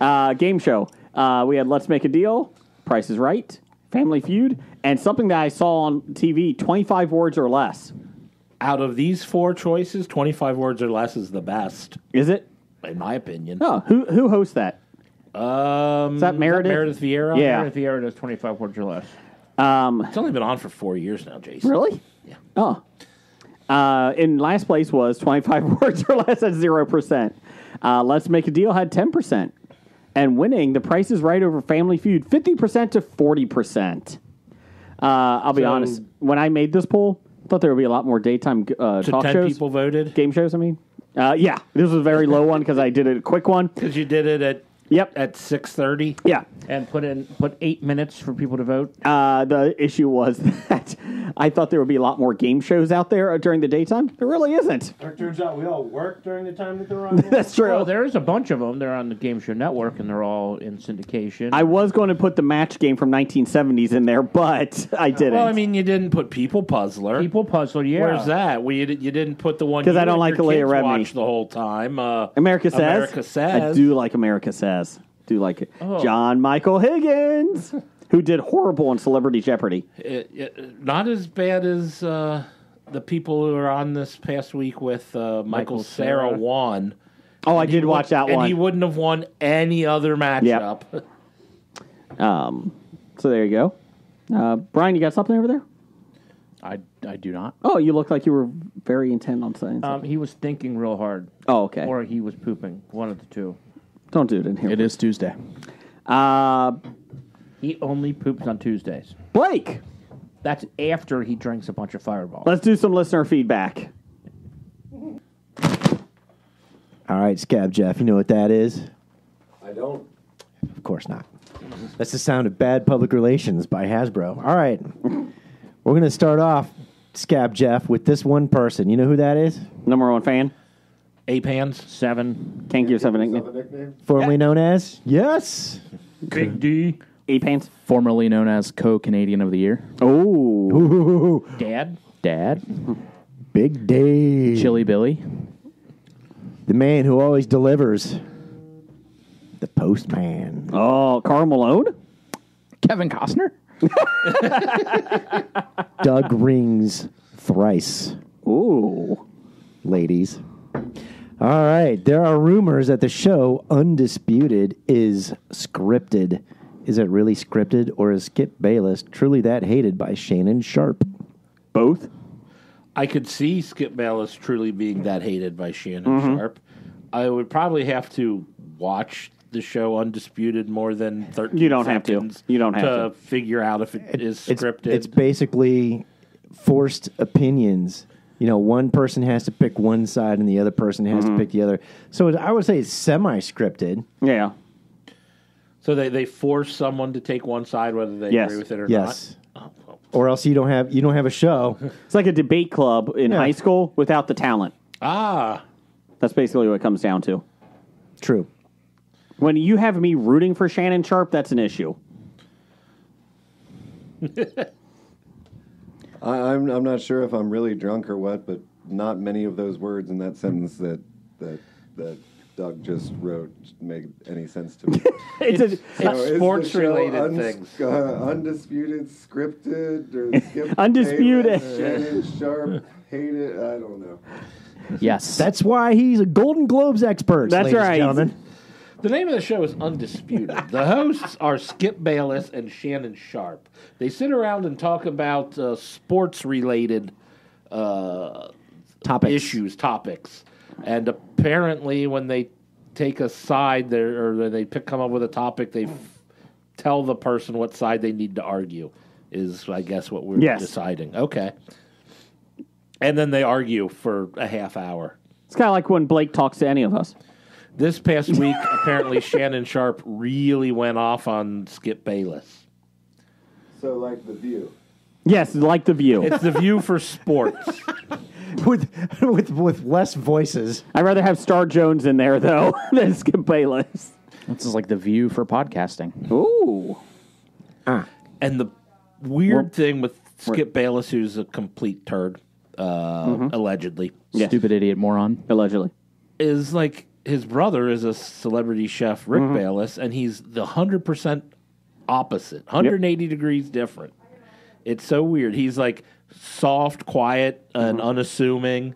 Uh, game show. Uh, we had Let's Make a Deal, Price is Right, Family Feud, and something that I saw on TV 25 words or less. out of these four choices, twenty-five words or less is the best, Is it? in my opinion. Oh, who, who hosts that? Um, Is that Meredith? Meredith Vieira. Yeah. Meredith Vieira does 25 words or less. Um, it's only been on for four years now, Jason. really? Yeah. Oh. Uh, in last place was 25 (laughs) words or less at 0%. Uh, Let's Make a Deal had 10%. And winning, The Price is Right over Family Feud, 50% to 40%. Uh, I'll be So- honest. When I made this poll, I thought there would be a lot more daytime uh, So talk ten shows. people voted game shows, I mean. Uh, yeah, this was a very low one because I did a quick one. (laughs) because you did it at Yep. at six thirty. Yeah. and put in put eight minutes for people to vote. Uh, the issue was (laughs) that I thought there would be a lot more game shows out there during the daytime. There really isn't. It turns out we all work during the time that they're on. (laughs) That's true. Oh, there's a bunch of them. They're on the Game Show Network, and they're all in syndication. I was going to put the match game from 1970s in there, but I didn't. Well, I mean, you didn't put People Puzzler. People Puzzle, yeah. Where's that? We you didn't put the one because I don't like your Leah kids Remini. watched the whole time. Uh, America says. America says. I do like America says. Do like it. Oh. John Michael Higgins, who did horrible on Celebrity Jeopardy. It- it- not as bad as uh, the people who are on this past week with uh, Michael, Michael Sarah Cera. won. Oh, I He did would- watch that and one. he wouldn't have won any other matchup. Um, so there you go. Uh, Brian, you got something over there? I, I do not. Oh, you look like you were very intent on saying. Um, something. he was thinking real hard, oh, okay. or he was pooping. One of the two. Don't do it in here. It is Tuesday. Uh, He only poops on Tuesdays. Blake, That's after he drinks a bunch of Fireballs. let's do some listener feedback. All right, Scab Jeff, you know what that is? I don't. Of course not. That's the sound of bad public relations by Hasbro. All right. We're going to start off, Scab Jeff, with this one person. You know who that is? Number one fan. Ape hands. Seven. Can't give seven Have a nickname. nickname? Formerly known as? Yes. Big D. Eight pants. Formerly known as co-Canadian of the Year. Oh, Ooh, Dad. Dad. Big Dave. Chili Billy. The man who always delivers. The postman. oh, Carl Malone. Kevin Costner. (laughs) Doug rings thrice. Ooh, ladies. All right. There are rumors that the show Undisputed is scripted. Is it really scripted, or is Skip Bayless truly that hated by Shannon Sharpe? both. I could see Skip Bayless truly being that hated by Shannon Mm-hmm. Sharpe. I would probably have to watch the show Undisputed more than 13 You don't have to. You don't have to. figure out if it is It's, scripted. it's basically forced opinions. You know, one person has to pick one side, and the other person has Mm-hmm. to pick the other. So I would say it's semi-scripted. Yeah. so they, they force someone to take one side whether they Yes. agree with it or Yes. not. Oh, Or else you don't have you don't have a show. (laughs) It's like a debate club in Yeah. high school without the talent. Ah, That's basically what it comes down to. True. When you have me rooting for Shannon Sharpe, that's an issue. (laughs) I, I'm I'm not sure if I'm really drunk or what, but not many of those words in that sentence that that that Doug just wrote make any sense to me. (laughs) It's, a, it's So is sports-related show uns- things. Uh, undisputed, scripted, or (laughs) Skip Undisputed. (laughs) Bayless, Shannon Sharpe, hated. I don't know. Yes. That's why he's a Golden Globes expert. That's ladies and right. gentlemen. The name of the show is Undisputed. the hosts are Skip Bayless and Shannon Sharpe. They sit around and talk about uh, sports related uh, Topics. issues, topics. And apparently, when they take a side there, or they pick, come up with a topic, they f- tell the person what side they need to argue, is, I guess, what we're Yes. deciding. Okay. And then they argue for a half hour. it's kind of like when Blake talks to any of us. This past week, apparently Shannon Sharpe really went off on Skip Bayless. So, like the view. Yes, like the view. It's the view for sports. (laughs) with with with less voices. I'd rather have Star Jones in there though (laughs) than Skip Bayless. This is like the view for podcasting. Ooh, Ah. and the weird thing with Skip Bayless, who's a complete turd, uh, allegedly, Yeah. Stupid idiot moron. allegedly. is like his brother is a celebrity chef, Rick mm-hmm. Bayless, and he's the hundred percent opposite, hundred eighty degrees different. It's so weird. He's like soft, quiet, and mm-hmm. unassuming,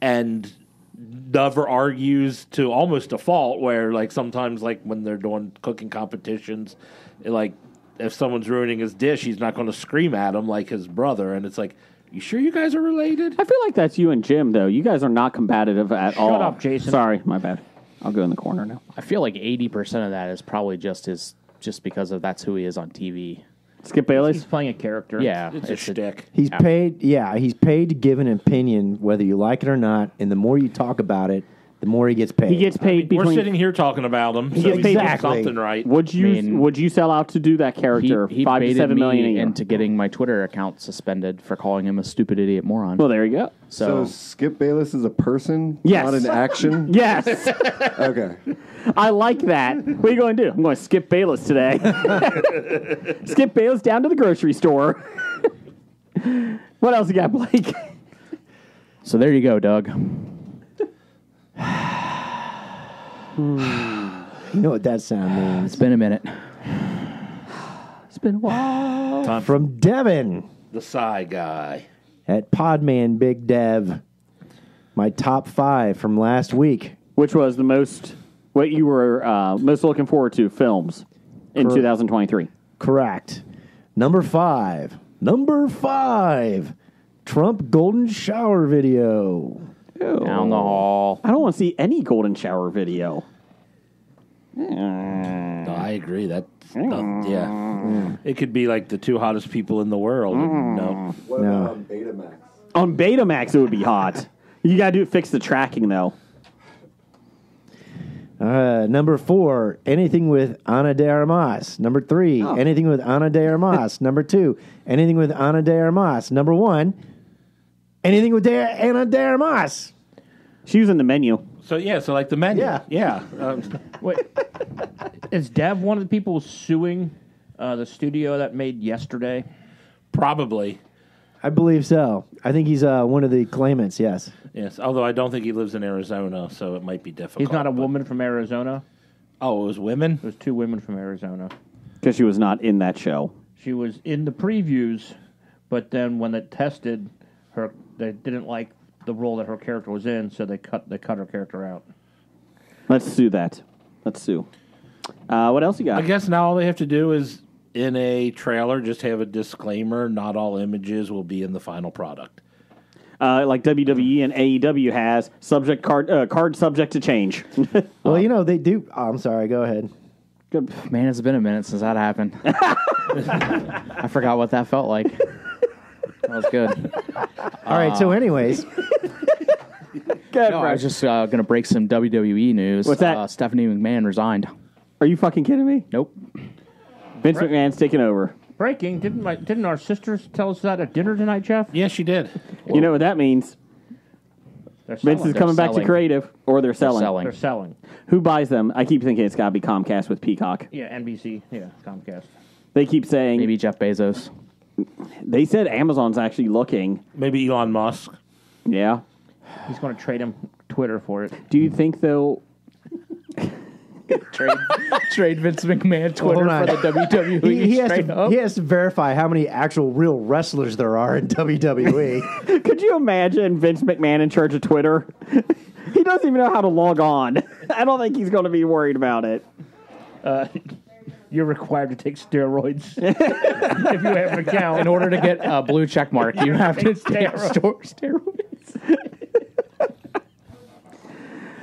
and never argues to almost a fault. Where like sometimes, like when they're doing cooking competitions, like if someone's ruining his dish, he's not going to scream at him like his brother, and it's like. You sure you guys are related? I feel like that's you and Jim though. You guys are not combative at all. Shut up, Jason. Sorry, my bad. I'll go in the corner now. I feel like eighty percent of that is probably just his, just because of that's who he is on TV. Skip He's Bayless. playing a character. Yeah, It's a shtick. He's paid. Yeah, he's paid to give an opinion, whether you like it or not. And the more you talk about it, the more he gets paid. He gets paid We're sitting here talking about him. So gets paid- doing Exactly. something right. would you I mean- would you sell out to do that character he five to seven million a me into getting my Twitter account suspended for calling him a stupid idiot moron. well, there you go. So, so Skip Bayless is a person, Yes. not an action. (laughs) Yes, Okay. I like that. What are you going to do? I'm going to skip Bayless today. (laughs) skip Bayless down to the grocery store. (laughs) what else you got, Blake? so there you go, Doug. (sighs) you know what that sound means? It's been a minute. It's been a while. Time From Devin The Psy guy. at Podman Big Dev. My top five from last week. Which was the most what you were uh, most looking forward to films in Correct. 2023? Correct. Number five. Number five. Trump golden shower video. Down the hall. I don't want to see any golden shower video. No, I agree. That's not, yeah. It could be like the two hottest people in the world. and No. What No. about on Betamax? On Betamax, it would be hot. You got to do fix the tracking though. Uh, number four, anything with Ana de Armas. Number three, Oh. anything with Ana de Armas. Number two, anything with Ana de Armas. Number one, anything with de- Ana de Armas. She was in the menu. So yeah, so like the menu. Yeah. Yeah. Um, (laughs) Wait, is Dev one of the people suing uh, the studio that made yesterday? probably. I believe so. I think he's uh, one of the claimants, yes. Yes. Although I don't think he lives in Arizona, so it might be difficult. He's not a but- woman from Arizona. Oh, it was women. There's two women from Arizona. Because she was not in that show. She was in the previews, but then when it tested, her they didn't like the role that her character was in, so they cut they cut her character out. Let's sue that. Let's sue. Uh, what else you got? I guess now all they have to do is in a trailer just have a disclaimer: not all images will be in the final product. Uh, like WWE and AEW has subject card uh, card subject to change. (laughs) Well, you know, they do. Oh, I'm sorry, go ahead. Man, it's been a minute since that happened. (laughs) I forgot what that felt like. That was good. All right, so, anyways, (laughs) Good, No, I Brad. was just uh, going to break some WWE news. What's that? Uh, Stephanie McMahon resigned. Are you fucking kidding me? Nope. Vince McMahon's taking over. Breaking! Didn't my didn't our sisters tell us that at dinner tonight, Jeff? Yes, she did. you know what that means? They're. Vince is they're coming back to selling. creative, or they're selling. selling. They're selling. Who buys them? I keep thinking it's got to be Comcast with Peacock. Yeah, NBC. Yeah, Comcast. They keep saying Maybe Jeff Bezos. They said Amazon's actually looking. Maybe Elon Musk. Yeah. He's going to trade him Twitter for it. Do you think though? (laughs) Trade, trade Vince McMahon Twitter hold for the. WWE he, he, has straight to, up. he has to verify how many actual real wrestlers there are in. WWE. (laughs) Could you imagine Vince McMahon in charge of Twitter? (laughs) he doesn't even know how to log on. I don't think he's going to be worried about it. Uh, You're required to take steroids (laughs) if you have an account. In order to get a blue check mark, you have to take Steroids. sto- steroids.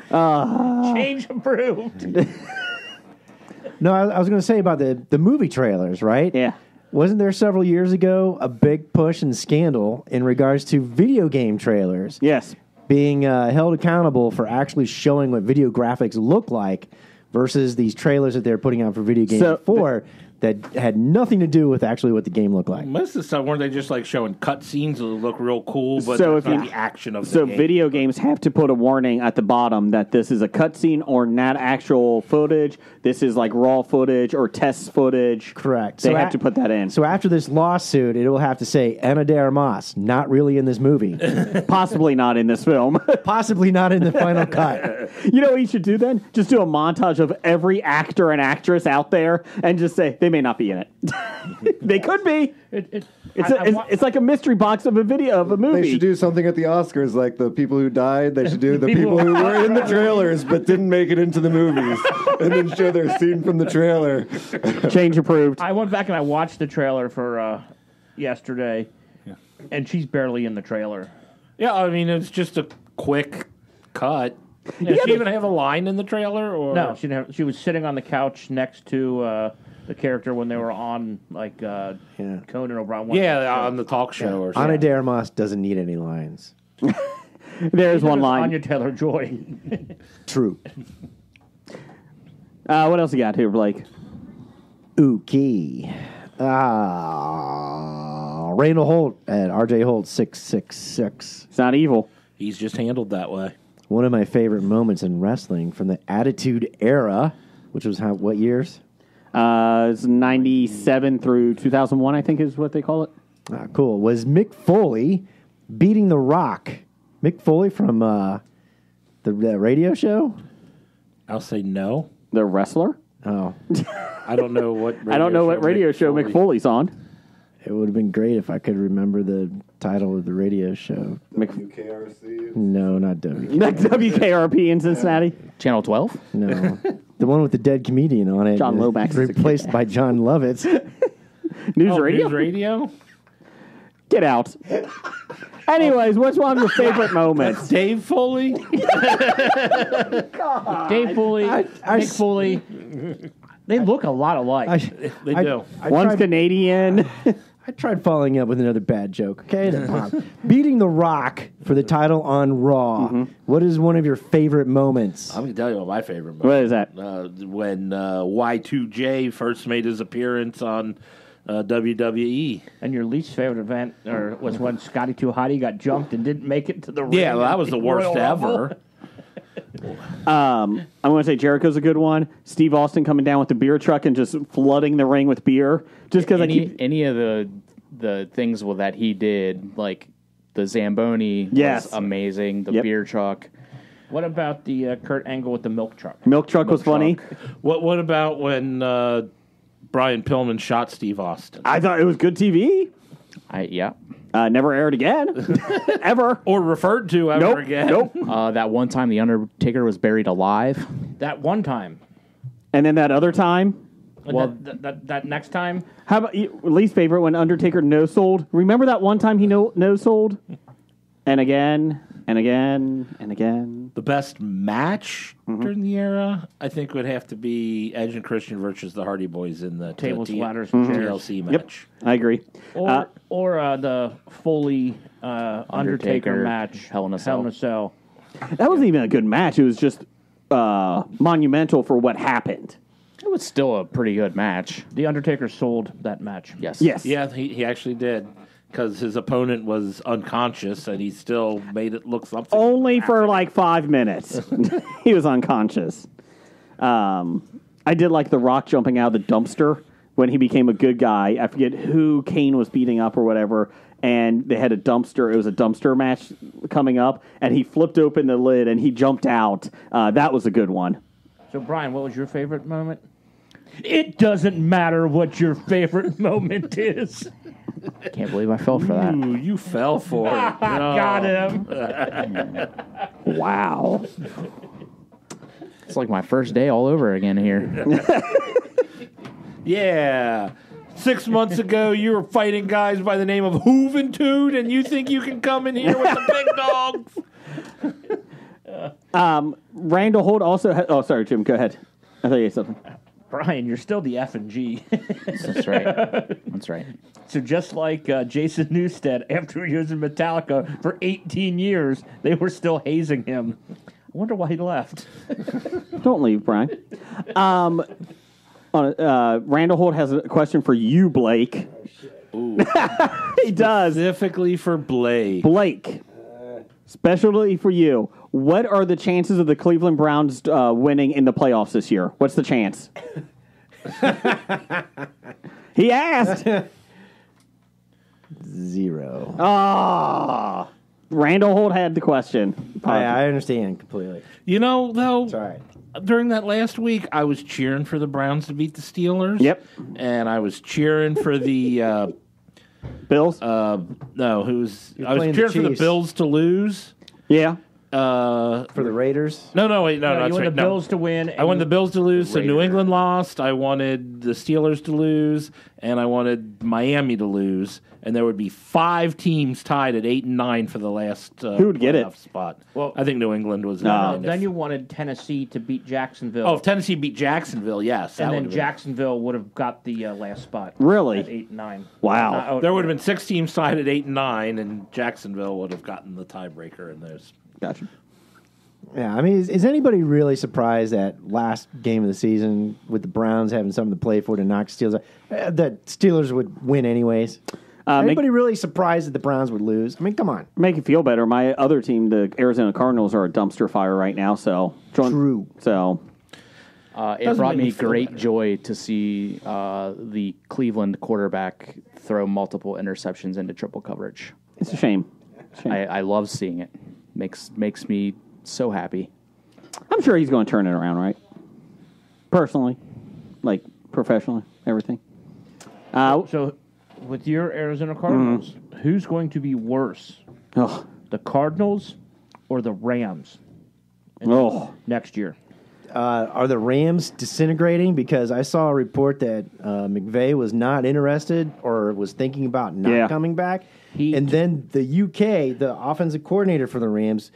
(laughs) change approved. (laughs) no, I, I was going to say about the, the movie trailers, right? Yeah. Wasn't there several years ago a big push and scandal in regards to video game trailers Yes. being uh, held accountable for actually showing what video graphics look like versus these trailers that they're putting out for video games So, before that had nothing to do with actually what the game looked like? Most of the stuff weren't they just like showing cut scenes that look real cool, but So if not you- the action of So the game. video games have to put a warning at the bottom that this is a cutscene or not actual footage. This is like raw footage or test footage. Correct. They So have a- to put that in. So after this lawsuit, it will have to say Ana de Armas, not really in this movie, (laughs) Possibly not in this film. (laughs) possibly not in the final (laughs) cut. you know what you should do then? Just do a montage of every actor and actress out there and just say they may not be in it. (laughs) they could be. It, it, It's, I- a, I it's, wa- it's like a mystery box of a video of a movie. They should do something at the Oscars, like the people who died. They should do the (laughs) people who were in the trailers but didn't make it into the movies, and then show their scene from the trailer. (laughs) Change approved. I went back and I watched the trailer for uh, yesterday, and she's barely in the trailer. yeah, I mean it's just a quick cut. Did she even have a line in the trailer? Or No, she didn't have, she was sitting on the couch next to uh, the character when they were on like uh, Yeah. Conan O'Brien. one- Yeah, on the talk show or Ana something. de Armas doesn't need any lines. (laughs) There's one line. Anya Taylor Joy. (laughs) True. Uh, what else you got here, Blake? Okay. Ah, Randall Holt at RJ Holt six six six. It's not evil. He's just handled that way. One of my favorite moments in wrestling from the Attitude Era, which was how what years? Uh, it's 97 through 2001, I think is what they call it. Ah, cool. Was Mick Foley beating The Rock? Mick Foley from uh, the, the radio show. I'll say no. The wrestler? Oh, I don't know what. (laughs) I don't know what radio show Mick Foley's on. it would have been great if I could remember the title of the radio show. UKRC. No, not W. (laughs) WKRP in Cincinnati. Channel 12? No, the one with the dead comedian on it. John Lomax is a replaced by Jon Lovitz. (laughs) News Oh, radio? News radio. Get out. Anyways, what's one of your favorite moments? (laughs) Dave Foley. Dave Foley, I- I Nick s- Foley. They look a lot alike. I, They I- do. I One's tried, Canadian. I tried following up with another bad joke. Okay, That (laughs) popped. beating The Rock for the title on Raw. Mm-hmm. What is one of your favorite moments? I'm gonna tell you what my favorite. Moment. what is that? uh, when uh, Y2J first made his appearance on uh, WWE. and your least favorite event or was when Scotty Too Hottie got jumped and didn't make it to the ring. Yeah, well, that was at the worst Royal ever. (laughs) Um, I'm going to say Jericho's a good one. Steve Austin coming down with the beer truck and just flooding the ring with beer. Just because I Any, keep. any of the the things with that he did, like the Zamboni Yes. was amazing, the Yep. beer truck. What about the uh, Kurt Angle with the milk truck? Milk truck was Milk funny. What What about when uh, Brian Pillman shot Steve Austin? I thought it was good TV. I yeah. Uh, never aired again. (laughs) Ever. Or referred to ever Nope. again? Nope. (laughs) Uh, that one time the Undertaker was buried alive. That one time. And then that other time. Well- that, that, that, that next time, How about you- least favorite when Undertaker no sold? Remember that one time he no no sold? And again, and again, and again. The best match Mm-hmm. during the era, I think, would have to be Edge and Christian versus the Hardy Boys in the Tables, T- ladders, and chairs. TLC match. Yep, I agree. or Uh, or uh, the Foley uh, Undertaker, Undertaker, match, Hell in a Cell. Hell in a Cell. Cell. that wasn't even a good match. It was just uh, monumental for what happened. It was still a pretty good match. The Undertaker sold that match. Yes. Yes. Yeah, he, he actually did. Because his opponent was unconscious and he still made it look something. Only for like five minutes. (laughs) he was unconscious. Um, I did like The Rock jumping out of the dumpster when he became a good guy. I forget who Kane was beating up or whatever. And they had a dumpster. It was a dumpster match coming up, and he flipped open the lid and he jumped out. Uh, that was a good one. So, Brian, what was your favorite moment? It doesn't matter what your favorite (laughs) moment is. (laughs) Can't believe I fell for that. Ooh, you fell for it. (laughs) Got him. (laughs) Wow. It's like my first day all over again here. Yeah. Six months ago, you were fighting guys by the name of Hooventude, and you think you can come in here with the big dogs? Um, Randall Holt also. Ha- oh, sorry, Jim. Go ahead. I thought you had something. (laughs) Brian, you're still the F and G. That's right. (laughs) That's right. so just like uh, Jason Newsted, after he was in Metallica for 18 years, they were still hazing him. I wonder why he left. (laughs) Don't leave, Brian. Um, on, uh, Randall Holt has a question for you, Blake. he does. Specifically for Blake. Blake, specially for you. What are the chances of the Cleveland Browns uh, winning in the playoffs this year? What's the chance? (laughs) he asked. Zero. Ah, Randall Holt had the question. I, I understand completely. You know, though, It's all right. during that last week, I was cheering for the Browns to beat the Steelers. Yep. And I was cheering for the. Uh, Bills. uh, no, who's. I was playing the cheering for the Chiefs. Bills to lose. yeah. Uh, For the Raiders, no, no, wait, no, No, no, you want right, the no. Bills to win. I wanted the Bills to lose, so New England lost. I wanted the Steelers to lose, and I wanted Miami to lose, and there would be five teams tied at eight and nine for the last. Uh, Who would get it? Spot. Well- I think New England was. No. nine. Then you wanted Tennessee to beat Jacksonville. oh, if Tennessee beat Jacksonville, yes, that and then would've been- Jacksonville would have got the uh, last spot. Really? At eight and nine. Wow. There would have been six teams tied at eight and nine, and Jacksonville would have gotten the tiebreaker in those. Gotcha. Yeah, I mean, is, is anybody really surprised that last game of the season with the Browns having something to play for to knock Steelers out, uh, that Steelers would win anyways? Uh, make- anybody really surprised that the Browns would lose? I mean, come on. Make you feel better. My other team, the Arizona Cardinals, are a dumpster fire right now. So join- True. So Uh, it Doesn't brought me me great better. joy to see uh, the Cleveland quarterback throw multiple interceptions into triple coverage. it's a shame. Shame. I, I love seeing it. Makes makes me so happy. I'm sure he's going to turn it around, right? Personally, like professionally, everything. Uh, So, with your Arizona Cardinals, who's going to be worse, oh, the Cardinals or the Rams oh, next year? Uh, are the Rams disintegrating? Because I saw a report that uh, McVay was not interested or was thinking about not Yeah. coming back. He- and then the UK, the offensive coordinator for the Rams,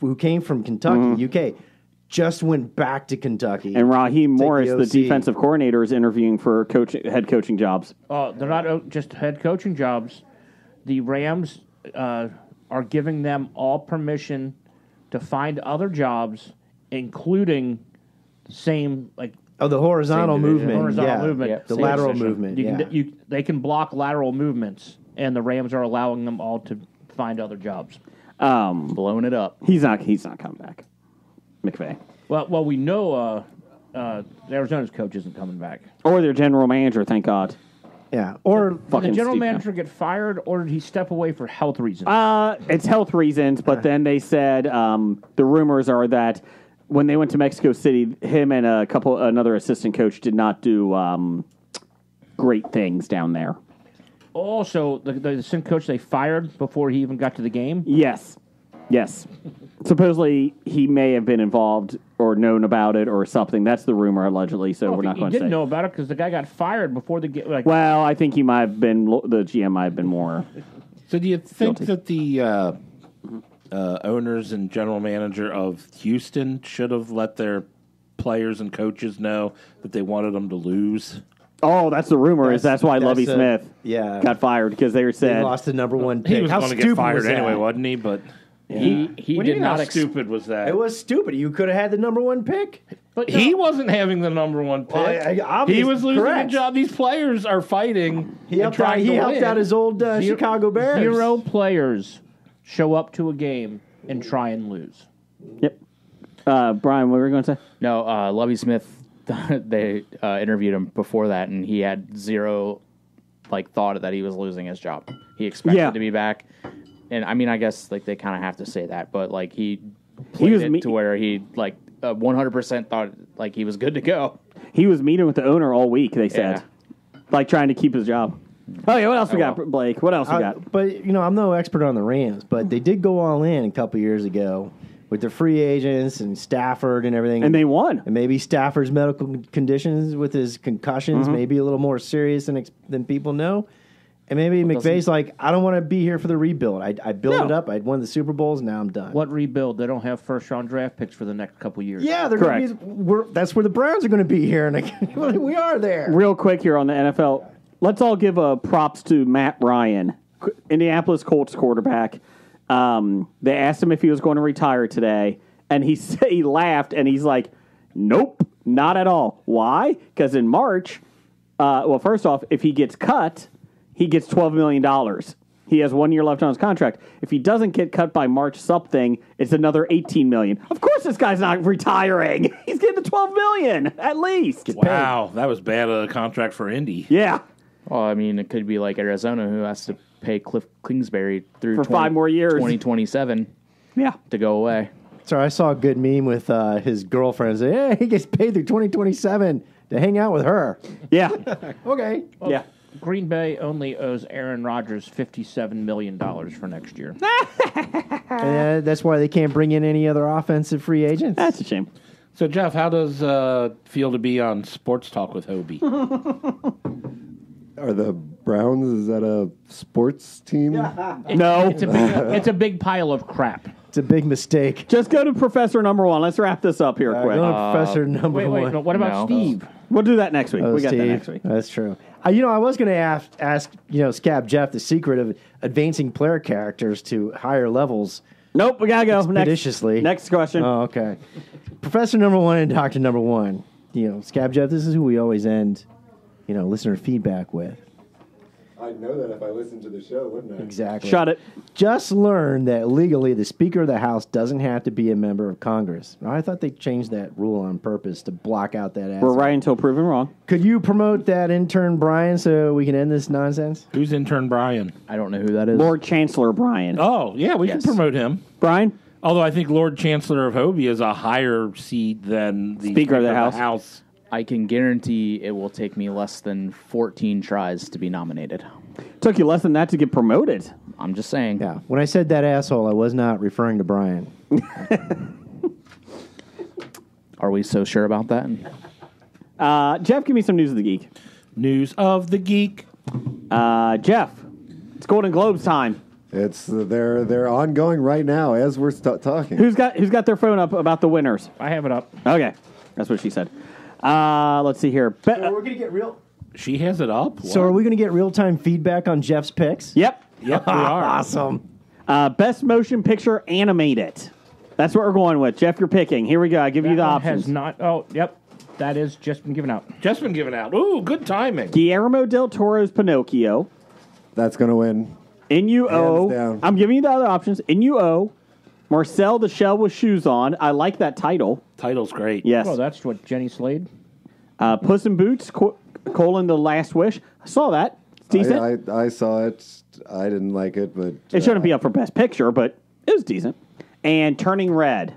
who came from Kentucky, UK, just went back to Kentucky. Mm-hmm. and Raheem Morris, the, OC. defensive coordinator, is interviewing for coach head coaching jobs. Uh, they're not uh, just head coaching jobs. The Rams uh, are giving them all permission to find other jobs, including same like Oh, the horizontal movement. horizontal yeah. movement, Yep, The lateral position. movement. You yeah. can, you, they can block lateral movements, and the Rams are allowing them all to find other jobs. Um, Blowing it up. he's not. He's not coming back. McVay Well, well, we know uh, uh, Arizona's coach isn't coming back. or their general manager. Thank God. yeah. Or Did Fucking the general Steve manager get fired, or did he step away for health reasons? Uh, it's health reasons, but then they said um, the rumors are that when they went to Mexico City, him and a couple another assistant coach did not do um, great things down there. Also, the, the assistant coach they fired before he even got to the game. Yes, yes. Supposedly he may have been involved or known about it or something. That's the rumor allegedly. So Well, we're not he going to didn't say. know about it because the guy got fired before the game. Like, Well, I think he might have been the GM might have been more. (laughs) So do you think Guilty. that the uh, uh, owners and general manager of Houston should have let their players and coaches know that they wanted them to lose? Oh, that's the rumor. is That's- that's why that's Lovie a- Smith yeah. got fired because they they said lost the number one pick. He was How going to stupid get fired was that? anyway, wasn't he? But He he What do you did mean not how ex- stupid was that? It was stupid. You could have had the number one pick. but he wasn't having the number one pick. Well, I- I- he was losing correct. the job. These players are fighting. He and helped out, he to helped win. out his old uh, Zero- Chicago Bears. zero players show up to a game and try and lose. Yep. Uh, Brian, what were you going to say? No, uh, Lovie Smith. (laughs) they uh, interviewed him before that, and he had zero like thought that he was losing his job. He expected Yeah. to be back, and I mean, I guess like they kind of have to say that, but like he played was it me- to where he like one hundred percent thought like he was good to go. He was meeting with the owner all week. They said, Yeah. like trying to keep his job. Oh yeah, what else we Oh, got, well. Blake? What else we Uh, got? but you know, I'm no expert on the Rams, but they did go all in a couple years ago with the free agents and Stafford and everything. And they won. And maybe Stafford's medical conditions with his concussions Mm-hmm. may be a little more serious than than people know. And maybe McVay's like, I don't want to be here for the rebuild. I, I built No. it up. I'd won the Super Bowls. Now I'm done. What rebuild? They don't have first round draft picks for the next couple years. Yeah, they're Correct. Gonna be, we're, that's where the Browns are going to be here, and (laughs) we are there. Real quick here on the NFL, let's all give uh, props to Matt Ryan, Qu- Indianapolis Colts quarterback. Um, they asked him if he was going to retire today, and he (laughs) said he laughed and he's like, "Nope, not at all." Why? Because in March, uh, well, first off, if he gets cut, he gets twelve million dollars. He has one year left on his contract. If he doesn't get cut by March something, it's another eighteen million. Of course, this guy's not retiring. (laughs) He's getting the twelve million at least. Wow, that was bad of a contract for Indy. Yeah. Well, I mean, it could be like Arizona, who has to pay Kliff Kingsbury through For five more years. twenty twenty seven Yeah. to go away. So I saw a good meme with uh, his girlfriend say, "Hey, he gets paid through 2027 to hang out with her." Yeah. (laughs) Okay. yeah. Green Bay only owes Aaron Rodgers fifty-seven million dollars for next year. (laughs) And uh, that's why they can't bring in any other offensive free agents. That's a shame. So Jeff, how does uh, feel to be on Sports Talk with HOBI? (laughs) Are the Browns? Is that a sports team? (laughs) No. It's a big, it's a big pile of crap. It's a big mistake. Just go to Professor Number One. Let's wrap this up here Uh, quick. going Professor number Wait, wait. one. no, what about No. Steve? we'll do that next week. Oh, we got Steve. that next week. That's true. Uh, you know, I was going to ask, ask, you know, Scab Jeff the secret of advancing player characters to higher levels Nope, we gotta go. Next, next question. Oh, okay. Professor number one and Doctor number one. You know, Scab Jeff, this is who we always end, you know, listener feedback with. I'd know that if I listened to the show, wouldn't I? Exactly. Shut it. Just learned that legally the Speaker of the House doesn't have to be a member of Congress. I thought they changed that rule on purpose to block out that ass. We're right until proven wrong. Could you promote that intern Brian so we can end this nonsense? Who's intern Brian? I don't know who that is. Lord Chancellor Brian. Oh, yeah, we Yes. can promote him. Brian? Although I think Lord Chancellor of HOBI is a higher seat than the Speaker of the House. I can guarantee it will take me less than 14 tries to be nominated. Took you less than that to get promoted. I'm just saying. Yeah. When I said that asshole, I was not referring to Brian. Are we so sure about that? Uh, Jeff, give me some news of the geek. News of the Geek. Uh, Jeff, it's Golden Globes time. It's uh, they're they're ongoing right now as we're st- talking. Who's got who's got their phone up about the winners? I have it up. Okay, that's what she said. Uh, let's see here. Be- we're gonna get real. She has it up. So What? are we gonna get real time feedback on Jeff's picks? yep. Yep, we are. (laughs) Awesome. Uh, best motion picture animated. That's what we're going with. Jeff, you're picking. Here we go. I give you That the one options. has not. Oh, yep. That is just been given out. Just been given out. Ooh, good timing. Guillermo del Toro's Pinocchio. That's gonna win. Inu-Oh. Hands down. I'm giving you the other options. Inu-Oh. Marcel the Shell with Shoes On. I like that title. Title's great. Yes. Oh, that's what Jenny Slate. uh, Puss in Boots, co- colon The Last Wish. I saw that. It's decent. I, I I saw it. I didn't like it, but it shouldn't be up for Best Picture, but it was decent. And Turning Red.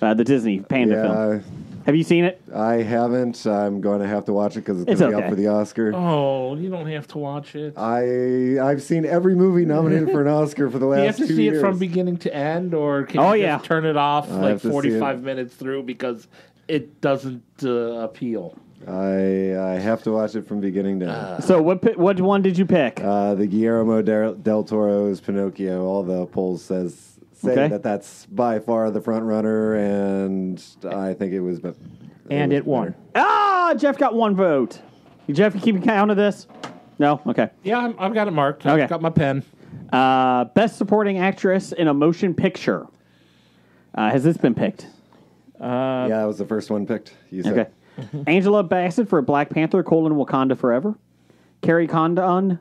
Uh, the Disney Panda film. Yeah, Have you seen it? I haven't. I'm going to have to watch it because it's It's going to be okay. up for the Oscar. Oh, you don't have to watch it. I I've seen every movie nominated for an (laughs) Oscar for the last Do you have to two see years. it from beginning to end, or can Oh, you yeah. just turn it off I like have to see 45 minutes through because it doesn't uh, appeal? I I have to watch it from beginning to end. So what pi- what one did you pick? Uh, the Guillermo del, del Toro's Pinocchio. All the polls says say Okay. that that's by far the front runner, and I think it was. But And was it won. better. Ah, Jeff got one vote. Jeff, you keeping count of this? No? Okay. Yeah, I'm, I've got it marked. Okay. I've got my pen. Uh, best supporting actress in a motion picture. Uh, has this been picked? yeah, that was the first one picked. You said. Okay. (laughs) Angela Bassett for Black Panther, colon Wakanda Forever. Kerry Condon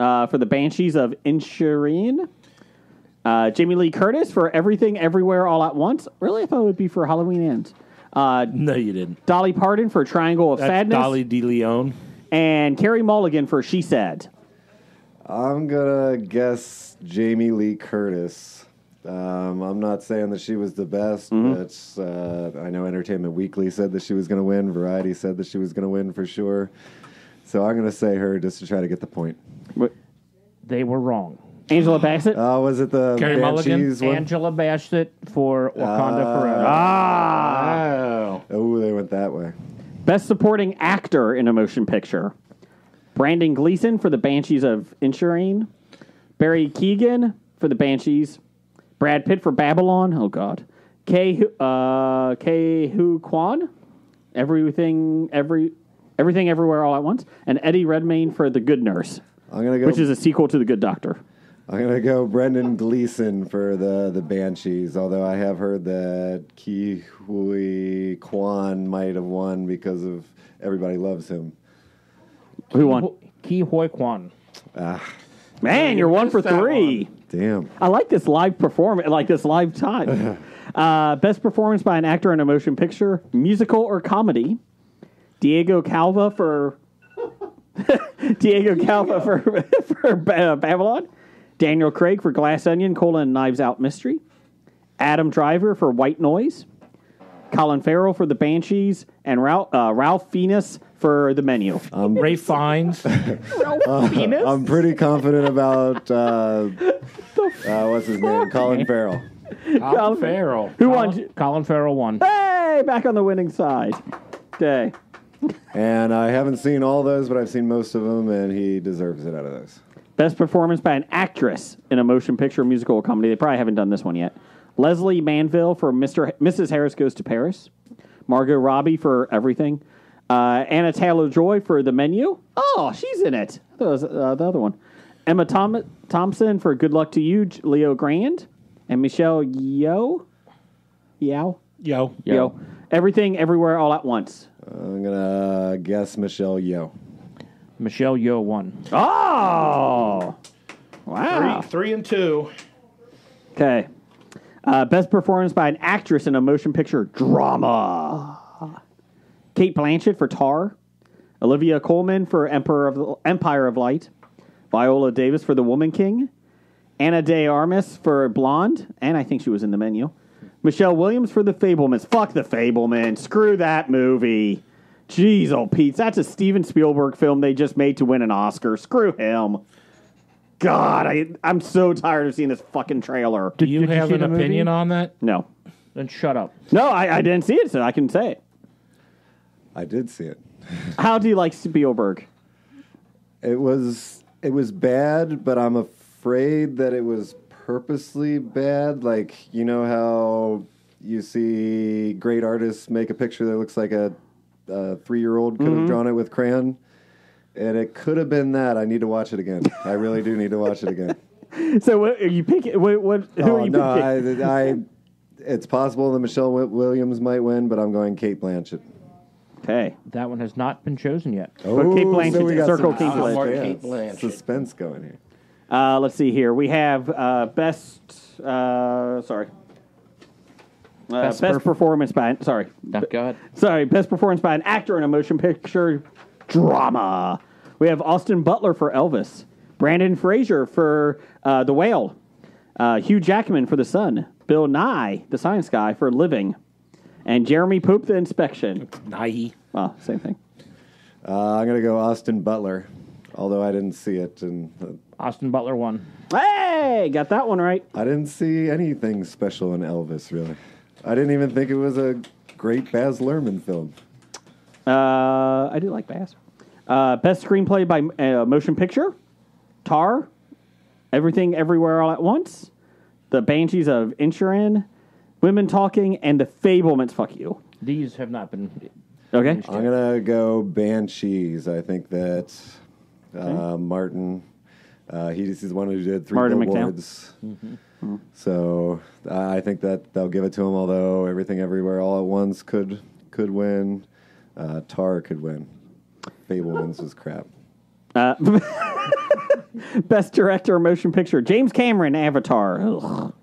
uh, for the Banshees of Inisherin. Uh, Jamie Lee Curtis for Everything Everywhere All at Once. Really, I thought it would be for Halloween Ends. Uh, No, you didn't. Dolly Parton for Triangle of That's Sadness. Dolly De Leon. And Carey Mulligan for She Said. I'm gonna guess Jamie Lee Curtis. Um, I'm not saying that she was the best, Mm-hmm. but uh, I know Entertainment Weekly said that she was going to win. Variety said that she was going to win for sure. So I'm going to say her just to try to get the point. They were wrong. Angela Bassett. Uh, was it the Carey Mulligan? Banshees one? Angela Bassett for Wakanda Ah. Forever. ah! Oh. Oh, they went that way. Best supporting actor in a motion picture. Brendan Gleeson for the Banshees of Inisherin. Barry Keoghan for the Banshees. Brad Pitt for Babylon. Oh God. K. Uh, K. Hu Kwan. Everything. Every. Everything Everywhere All at Once. And Eddie Redmayne for The Good Nurse, I'm gonna go. which is a sequel to The Good Doctor. I'm gonna go Brendan Gleeson for the the Banshees. Although I have heard that Ke Huy Quan might have won because of everybody loves him. Who won? Ke Huy Quan. Ah, Man, you're one for three. damn. I like this live performance, like this live time. (laughs) uh, best performance by an actor in a motion picture, musical or comedy. Diego Calva for (laughs) Diego Calva for (laughs) for Ba- Babylon. Daniel Craig for Glass Onion: colon, Knives Out Mystery. Adam Driver for White Noise. Colin Farrell for The Banshees, and Ralph, uh, Ralph Fiennes for The Menu. Ray Fiennes. (laughs) Ralph Fiennes? I'm pretty confident about uh, (laughs) uh, what's his name, Colin Farrell. Colin Farrell. Who Colin, won? Colin Farrell won. Hey, back on the winning side. Day. And I haven't seen all those, but I've seen most of them, and he deserves it out of those. Best performance by an actress in a motion picture, musical, or comedy. They probably haven't done this one yet. Lesley Manville for Mr. Mrs. Harris Goes to Paris. Margot Robbie for Everything. Uh, Anna Taylor Joy for The Menu. Oh, she's in it. That was uh, the other one. Emma Tom- Thompson for Good Luck to You, J- Leo Grande. And Michelle Yeoh? Yao? Yo. Yo. Everything, everywhere, all at once. I'm gonna guess Michelle Yeoh. Michelle Yeoh won. Oh! Three, Wow. three and two. Okay. Uh, best performance by an actress in a motion picture drama. Cate Blanchett for Tar. Olivia Colman for Emperor of the, Empire of Light. Viola Davis for The Woman King. Ana de Armas for Blonde, and I think she was in the menu. Michelle Williams for The Fabelmans. Fuck The Fabelmans. Screw that movie. Jeez, oh Pete, that's a Steven Spielberg film they just made to win an Oscar. Screw him. God, I, I'm so tired of seeing this fucking trailer. Do you did you have see an the movie? opinion on that? No. Then shut up. No, I, I didn't see it, so I can say it. I did see it. (laughs) How do you like Spielberg? It was it was bad, but I'm afraid that it was purposely bad. Like you know how you see great artists make a picture that looks like a, a three year old could have drawn it with crayon, and it could have been that. I need to watch it again. I really do need to watch it again. (laughs) So what are you picking? What, what, who are oh you no, picking? I, I it's possible that Michelle Wi- Williams might win, but I'm going Cate Blanchett. okay. That one has not been chosen yet. But Kate Oh, Blanchett, we got circle Kate suspense. Blanchett. Cate Blanchett. Suspense going here. Uh, let's see here. We have uh, best. Uh, sorry. Uh, best Best perf- performance by sorry No, go ahead. sorry best performance by an actor in a motion picture drama. We have Austin Butler for Elvis, Brendan Fraser for uh, The Whale, uh, Hugh Jackman for The Son, Bill Nye, the Science Guy for Living, and Jeremy Pope the Inspection. Naive. Well, same thing. Uh, I'm gonna go Austin Butler, although I didn't see it, and uh, Austin Butler won. Hey, got that one right. I didn't see anything special in Elvis. Really, I didn't even think it was a great Baz Luhrmann film. Uh, I do like Baz. Uh, best screenplay by uh, motion picture, Tar, Everything Everywhere All at Once, The Banshees of Inisherin, Women Talking, and The Fabelmans. Fuck you. These have not been. Okay. I'm gonna go Banshees. I think that uh, Martin, uh, he's the one who did three Martin McDowell. billboards. So uh, I think that they'll give it to him. Although everything, everywhere, all at once could could win. Uh, Tar could win. Fabelmans was crap. Uh, (laughs) best director of motion picture, James Cameron, Avatar. Ugh.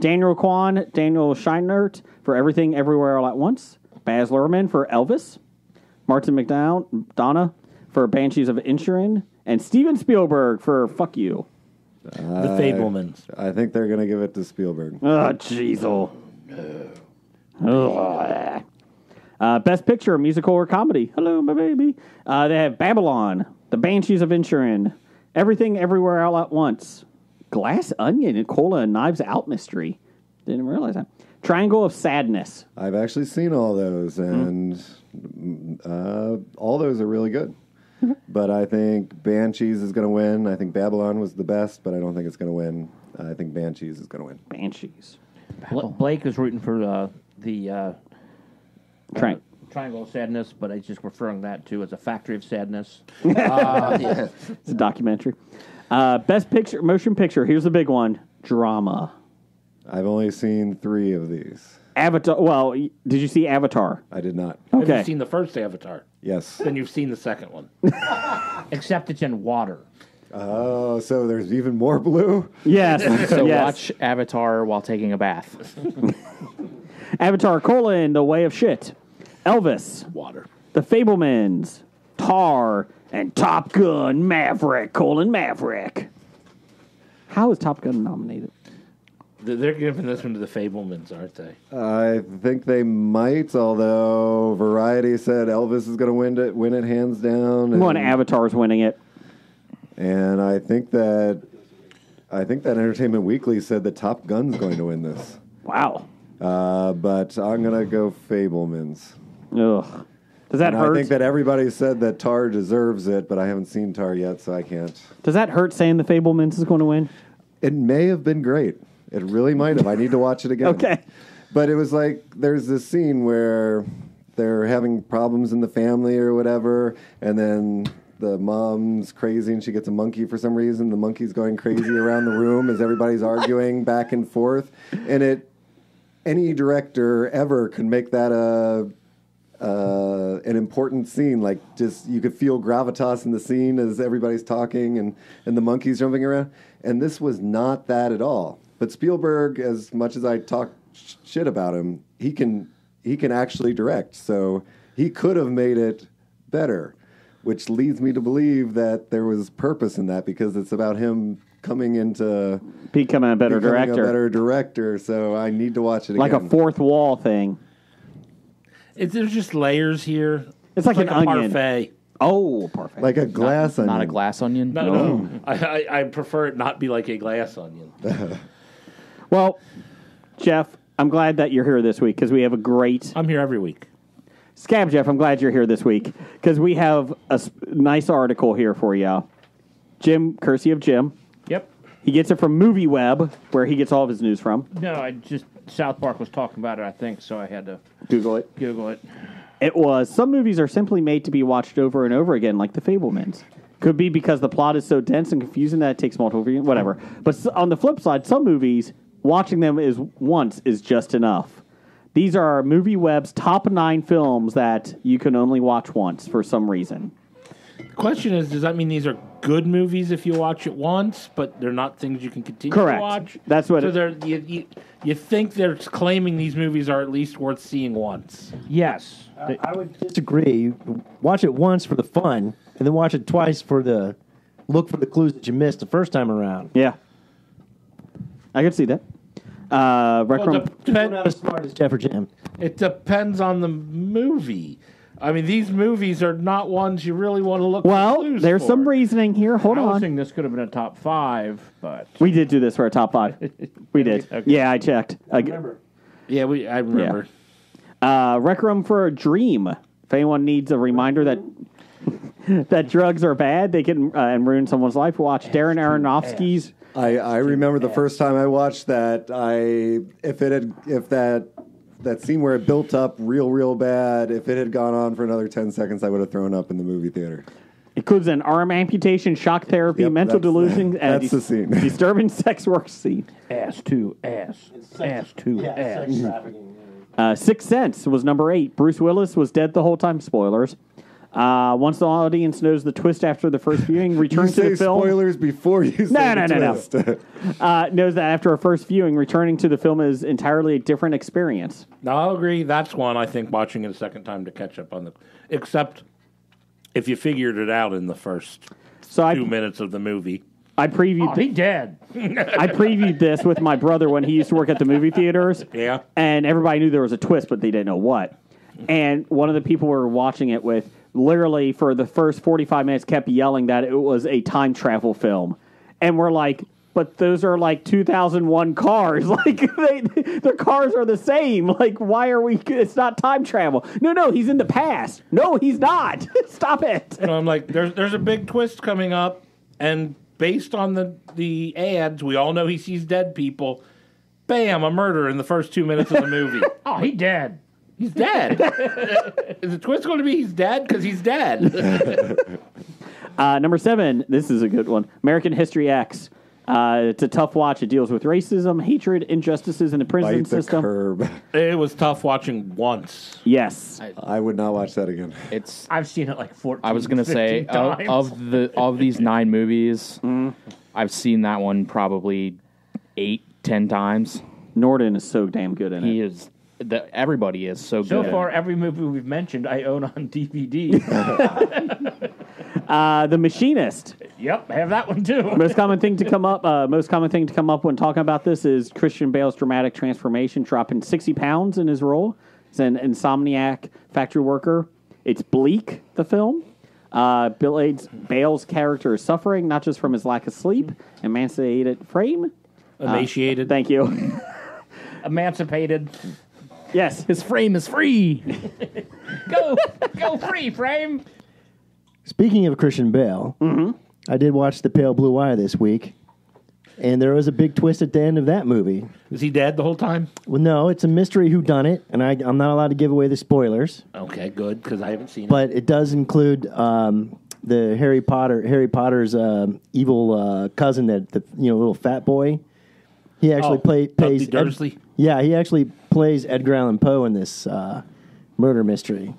Daniel Kwan, Daniel Scheinert for Everything Everywhere All at Once. Baz Luhrmann for Elvis. Martin McDowell, Donna for Banshees of Inisherin. And Steven Spielberg for Fuck You. The Fabelmans. I think they're gonna give it to Spielberg. Oh, jeez. oh. Ugh. Uh, best picture, musical or comedy. Hello, my baby. Uh, they have Babylon, The Banshees of Inisherin, Everything Everywhere All at Once, Glass Onion, and Cola and Knives Out Mystery. Didn't realize that. Triangle of Sadness. I've actually seen all those, and mm, uh, all those are really good. But I think Banshees is going to win. I think Babylon was the best, but I don't think it's going to win. I think Banshees is going to win. Banshees. Bla- Blake is rooting for uh, the uh, Tri- Triangle of Sadness, but he's just referring that to as a factory of sadness. (laughs) It's a documentary. Uh, best picture, motion picture. Here's the big one drama. I've only seen three of these. Avatar. Well, did you see Avatar? I did not. Have Okay. you seen the first Avatar? Yes. Then you've seen the second one. (laughs) Except it's in water. Oh, so there's even more blue? Yes. (laughs) So yes. watch Avatar while taking a bath. (laughs) Avatar: colon, The Way of Shit, Elvis, Water. The Fabelmans, Tar, and Top Gun: Maverick: colon Maverick. How is Top Gun nominated? They're they're giving this one to the Fabelmans, aren't they? I think they might, although Variety said Elvis is going to win it, win it hands down. One and- Avatar's winning it. And I think that I think that Entertainment Weekly said that Top Gun's going to win this. Wow. Uh, but I'm gonna go Fabelmans. Ugh. Does that And hurt? I think that everybody said that Tar deserves it, but I haven't seen Tar yet, so I can't. Does that hurt saying the Fabelmans is going to win? It may have been great. It really might have. I need to watch it again. (laughs) Okay. But it was like there's this scene where they're having problems in the family or whatever, and then the mom's crazy and she gets a monkey for some reason. The monkey's going crazy around the room as everybody's arguing back and forth, and it any director ever can make that a uh, an important scene. Like just you could feel gravitas in the scene as everybody's talking and and the monkeys jumping around. And this was not that at all. But Spielberg, as much as I talk sh- shit about him, he can he can actually direct. So he could have made it better, which leads me to believe that there was purpose in that because it's about him coming into Becoming a better becoming director. a better director. So I need to watch it like a fourth wall thing. It, there's just layers here. It's like an a onion. parfait. Oh, perfect. like a glass Not a glass onion. No, no. I, I, I prefer it not be like a glass onion. (laughs) well, Jeff, I'm glad that you're here this week because we have a great I'm here every week. Scab Jeff. I'm glad you're here this week because we have a s- nice article here for you. Jim, courtesy of Jim. Yep. He gets it from Movie Web, where he gets all of his news from. No, I just South Park was talking about it. I think so. I had to Google it. Google it. It was some movies are simply made to be watched over and over again, like The Fablemans. Could be because the plot is so dense and confusing that it takes multiple viewings, whatever. But s- on the flip side, some movies watching them is once is just enough. These are Movie Web's top nine films that you can only watch once for some reason. The question is, does that mean these are good movies if you watch it once, but they're not things you can continue Correct. to watch? That's what So it- they're you, you, you think they're claiming these movies are at least worth seeing once? Yes. I, I would disagree. Watch it once for the fun, and then watch it twice for the look for the clues that you missed the first time around. Yeah, I could see that. Uh, Rec Well, Room- depend- Not as smart as Jeff or Jim. it depends on the movie. I mean, these movies are not ones you really want to look. for well, clues there's for. some reasoning here. Hold I was on. thinking this could have been a top five, but We did do this for a top five. (laughs) We did. Okay. Yeah, I checked. I, Yeah, we. I remember. Uh, Rec Room for a Dream. If anyone needs a reminder that (laughs) that drugs are bad, they can uh, and ruin someone's life. Watch Darren Aronofsky's. I, I remember the first time I watched that. I if it had if that that scene where it built up real real bad. If it had gone on for another ten seconds, I would have thrown up in the movie theater. It includes an arm amputation, shock therapy, Yep, mental that's- delusions, (laughs) and that's the scene. (laughs) disturbing sex work scene. ass to ass, ass to ass. Uh, Sixth Sense was number eight. Bruce Willis was dead the whole time. Spoilers. Uh, once the audience knows the twist after the first viewing, (laughs) You return to the film. spoilers before you (laughs) say No, the no, no, no. (laughs) Uh, knows that after a first viewing, returning to the film is entirely a different experience. No, I'll agree. That's one I think watching it a second time to catch up on the. Except if you figured it out in the first So two I, minutes of the movie. I previewed Oh, he dead. I previewed this with my brother when he used to work at the movie theaters. Yeah. And everybody knew there was a twist, but they didn't know what. And one of the people we were watching it with literally for the first 45 minutes kept yelling that it was a time travel film. And we're like, but those are like 2001 cars. (laughs) Like, they, their cars are the same. Like, why are we? It's not time travel. No, no, he's in the past. No, he's not. (laughs) Stop it. And I'm like, there's there's a big twist coming up, and based on the the ads, we all know he sees dead people. Bam, a murder in the first two minutes of the movie. (laughs) Oh, he dead. He's dead. (laughs) Is the twist going to be he's dead because he's dead? (laughs) Uh, number seven, this is a good one American History X. Uh, it's a tough watch. It deals with racism, hatred, injustices in the prison Bite the system. curb. it was tough watching once. Yes. I would not watch that again. It's. I've seen it like fourteen. I was gonna say 15 of, times. of the of these nine movies, I've seen that one probably eight, ten times. Norton is so damn good in it. He it. is. The, everybody is so, so good. far, every movie we've mentioned, I own on DVD. (laughs) (laughs) Uh, the Machinist. yep, I have that one too. most common thing to come up. Uh, most common thing to come up when talking about this is Christian Bale's dramatic transformation, dropping sixty pounds in his role. He's an insomniac factory worker. It's bleak. The film. Uh, Bill Aids, Bale's character is suffering not just from his lack of sleep, emaciated frame. Emaciated. Thank you. Emancipated. (laughs) yes. His frame is free. Go, go free frame. Speaking of Christian Bale, I did watch The Pale Blue Eye this week, and there was a big twist at the end of that movie. Is he dead the whole time? Well, no, it's a mystery who done it, and I, I'm not allowed to give away the spoilers, Okay, good because I haven't seen it. but it does include um, the Harry Potter Harry Potter's um evil uh, cousin that the you know little fat boy. He actually Oh, play, plays Dudley Dursley? Yeah, he actually plays Edgar Allan Poe in this uh, murder mystery.